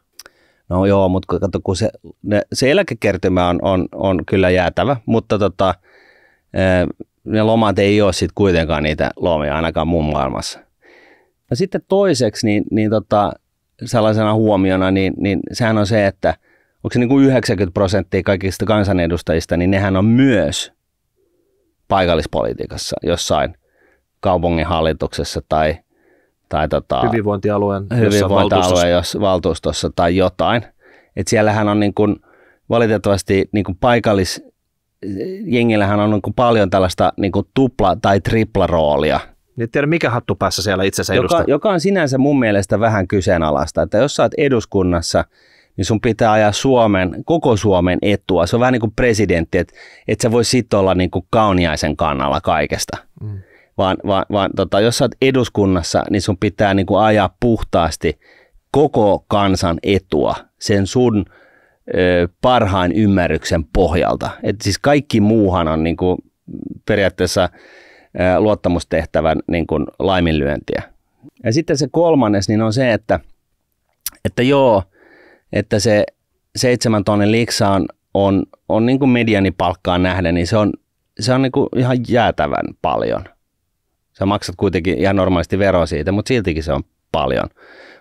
No joo, mutta kato, kun se, ne, se eläkekertymä on, on, on kyllä jäätävä, mutta tota, ne lomat ei ole sitten kuitenkaan niitä lomia ainakaan mun maailmassa. Ja sitten toiseksi, niin, niin tota, sellaisena huomiona, niin, niin sehän on se, että onko se niin kuin 90 prosenttia kaikista kansanedustajista, niin nehän on myös paikallispolitiikassa jossain kaupungin hallituksessa tai tai tota, hyvinvointialueen, hyvinvointialueen jos valtuustossa tai jotain. Et siellähän on niin kuin, valitettavasti niin kuin paikallis, jengillähän on niin kuin paljon tällaista niin kuin tupla- tai tripla-roolia. Niin tiedä, mikä hattu päässä siellä itse asiassa joka, joka on sinänsä mun mielestä vähän kyseenalaista, että jos sä oot eduskunnassa, niin sun pitää ajaa Suomen, koko Suomen etua. Se on vähän niin kuin presidentti, että et sä voi sitten olla niin kuin kauniaisen kannalla kaikesta. Mm vaan, vaan, vaan tota, jos sä oot eduskunnassa, niin sun pitää niin kuin ajaa puhtaasti koko kansan etua sen sun ö, parhaan ymmärryksen pohjalta. Et siis kaikki muuhan on niin kuin periaatteessa ö, luottamustehtävän niin kuin laiminlyöntiä. Ja sitten se kolmannes niin on se, että, että joo, että se seitsemän tonnin liksa on, on, on niin kuin medianipalkkaan nähden, niin se on, se on niin kuin ihan jäätävän paljon – Sä maksat kuitenkin ihan normaalisti veroa siitä, mutta siltikin se on paljon.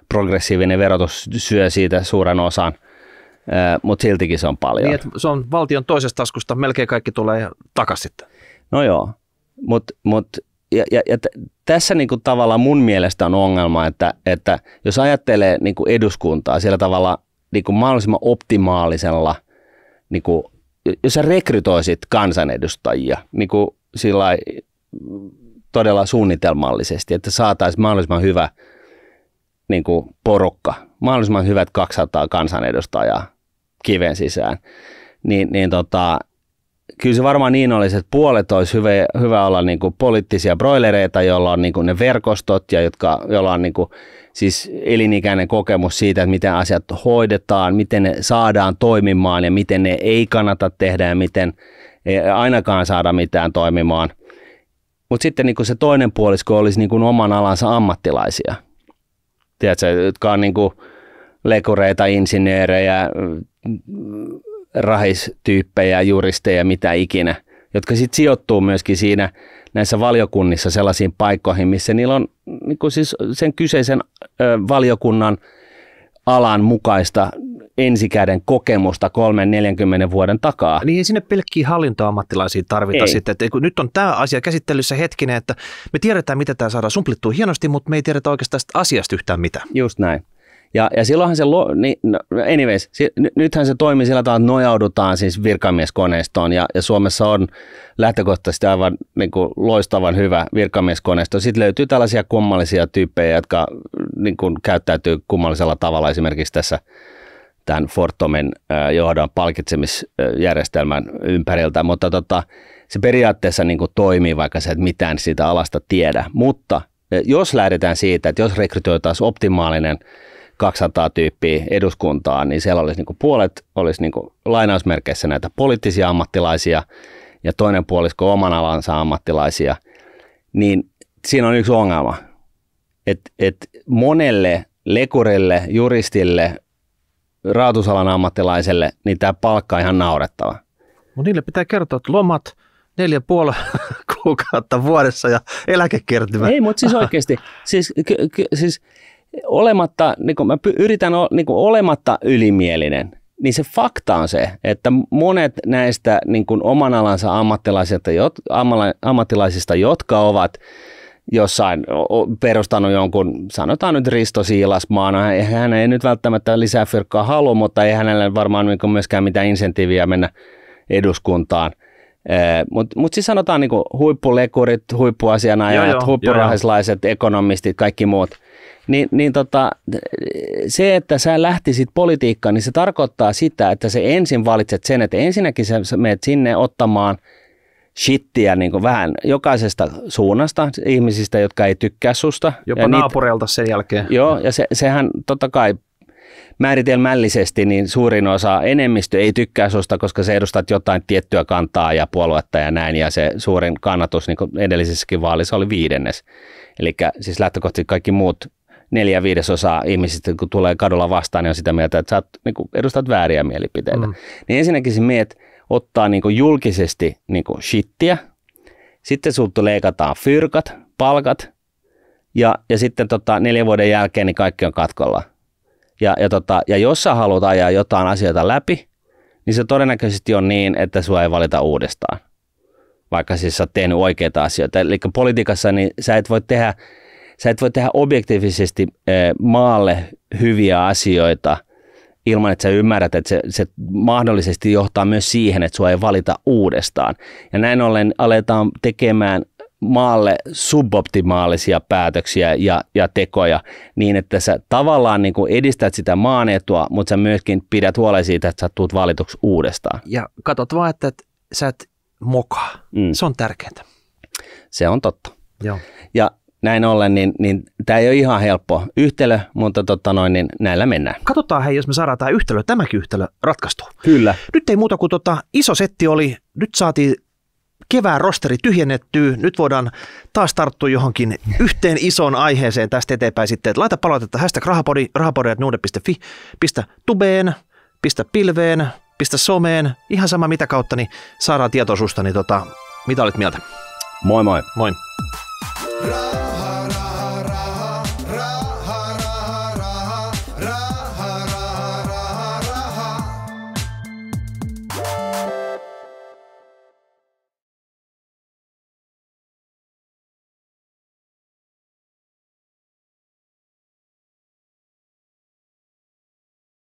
Progressiivinen verotus syö siitä suuren osan, mutta siltikin se on paljon. Niin, se on valtion toisesta taskusta, melkein kaikki tulee takaisin. No joo, mutta mut, ja, ja, ja t- tässä niinku tavallaan mun mielestä on ongelma, että, että jos ajattelee niinku eduskuntaa siellä tavalla niinku mahdollisimman optimaalisella, niinku, jos sä rekrytoisit kansanedustajia niinku sillä todella suunnitelmallisesti, että saataisiin mahdollisimman hyvä niin kuin porukka, mahdollisimman hyvät 200 kansanedustajaa kiven sisään, niin, niin tota, kyllä se varmaan niin olisi, että puolet olisi hyvä, hyvä olla niin kuin poliittisia broilereita, joilla on niin kuin ne verkostot ja jotka, joilla on niin kuin, siis elinikäinen kokemus siitä, että miten asiat hoidetaan, miten ne saadaan toimimaan ja miten ne ei kannata tehdä ja miten ei ainakaan saada mitään toimimaan – mutta sitten niin se toinen puolisko olisi niin oman alansa ammattilaisia. Tiedätkö, jotka on niin lekureita, insinöörejä, rahistyyppejä, juristeja, mitä ikinä, jotka sitten sijoittuu myöskin siinä näissä valiokunnissa sellaisiin paikkoihin, missä niillä on niin siis sen kyseisen valiokunnan alan mukaista ensikäden kokemusta 3-40 vuoden takaa. Niin ei sinne pelkkiä hallintoammattilaisia tarvita ei. sitten. Että nyt on tämä asia käsittelyssä hetkinen, että me tiedetään, miten tämä saadaan sumplittua hienosti, mutta me ei tiedetä oikeastaan tästä asiasta yhtään mitään. Just näin. Ja, ja silloinhan se, lo, niin, no, anyways, si, nythän se toimii sillä tavalla, että nojaudutaan siis virkamieskoneistoon ja, ja Suomessa on lähtökohtaisesti aivan niin kuin loistavan hyvä virkamieskoneisto. Sitten löytyy tällaisia kummallisia tyyppejä, jotka niin kuin, käyttäytyy kummallisella tavalla esimerkiksi tässä tämän Fortomen johdon palkitsemisjärjestelmän ympäriltä, mutta tota, se periaatteessa niin kuin toimii, vaikka se et mitään siitä alasta tiedä. Mutta jos lähdetään siitä, että jos rekrytoitaisiin optimaalinen 200 tyyppiä eduskuntaa, niin siellä olisi niin kuin puolet olisi niin kuin lainausmerkeissä näitä poliittisia ammattilaisia ja toinen puolisko oman alansa ammattilaisia, niin siinä on yksi ongelma, että et monelle lekurille, juristille, rahoitusalan ammattilaiselle, niin tämä palkka on ihan naurettava. Mutta niille pitää kertoa, että lomat neljä puoli kuukautta vuodessa ja eläkekertymä. Ei, mutta siis oikeasti, siis, ky, ky, siis olematta, niin kuin mä yritän niin kuin olematta ylimielinen, niin se fakta on se, että monet näistä niin kuin oman alansa ammattilaisista, ammattilaisista, jotka ovat jossain perustanut jonkun, sanotaan nyt Risto Siilasmaana, hän ei nyt välttämättä lisää fyrkkaa halua, mutta ei hänelle varmaan niin myöskään mitään insentiiviä mennä eduskuntaan. Mutta mut siis sanotaan niin huippulekurit, huippuasianajajat, joo, joo, huippurahislaiset, joo, ekonomistit, kaikki muut. Niin, niin tota, se, että sä lähtisit politiikkaan, niin se tarkoittaa sitä, että se ensin valitset sen, että ensinnäkin sä menet sinne ottamaan shittiä niin vähän jokaisesta suunnasta, ihmisistä, jotka ei tykkää susta. Jopa ja naapureilta sen jälkeen. Joo, ja se, sehän totta kai määritelmällisesti niin suurin osa, enemmistö ei tykkää susta, koska se edustat jotain tiettyä kantaa ja puoluetta ja näin, ja se suurin kannatus niin edellisessäkin vaalissa oli viidennes. Eli siis lähtökohtaisesti kaikki muut neljä viidesosaa ihmisistä, kun tulee kadulla vastaan, niin on sitä mieltä, että sä niin kuin edustat vääriä mielipiteitä. Mm. Niin ensinnäkin se miet ottaa niin kuin julkisesti niin kuin shittiä, sitten sulta leikataan fyrkat, palkat, ja, ja sitten tota, neljän vuoden jälkeen niin kaikki on katkolla. Ja, ja, tota, ja jos sä haluat ajaa jotain asioita läpi, niin se todennäköisesti on niin, että sua ei valita uudestaan. Vaikka siis sä oot tehnyt oikeita asioita. Eli politiikassa niin sä et voi tehdä, sä et voi tehdä objektiivisesti maalle hyviä asioita ilman, että sä ymmärrät, että se, se mahdollisesti johtaa myös siihen, että sua ei valita uudestaan. Ja näin ollen aletaan tekemään maalle suboptimaalisia päätöksiä ja, ja tekoja niin, että sä tavallaan niin kuin edistät sitä maan etua, mutta sä myöskin pidät huolen siitä, että sä tulet valituksi uudestaan. Ja katsot vaan, että sä et mokaa. Mm. Se on tärkeintä. Se on totta. Joo. Ja näin ollen, niin, niin tämä ei ole ihan helppo yhtälö, mutta tota noin, niin näillä mennään. Katsotaan hei, jos me saadaan tämä yhtälö, tämäkin yhtälö ratkaistu. Kyllä. Nyt ei muuta kuin tota, iso setti oli, nyt saatiin kevään rosteri tyhjennettyä. Nyt voidaan taas tarttua johonkin yhteen isoon aiheeseen tästä eteenpäin sitten. Että laita palautetta hashtag rahapodi, rahapodi.nuude.fi, pistä tubeen, pistä pilveen, pistä someen, ihan sama mitä kautta, niin saadaan tietoisuusta, niin tota, mitä olet mieltä? Moi moi. Moi. Rahara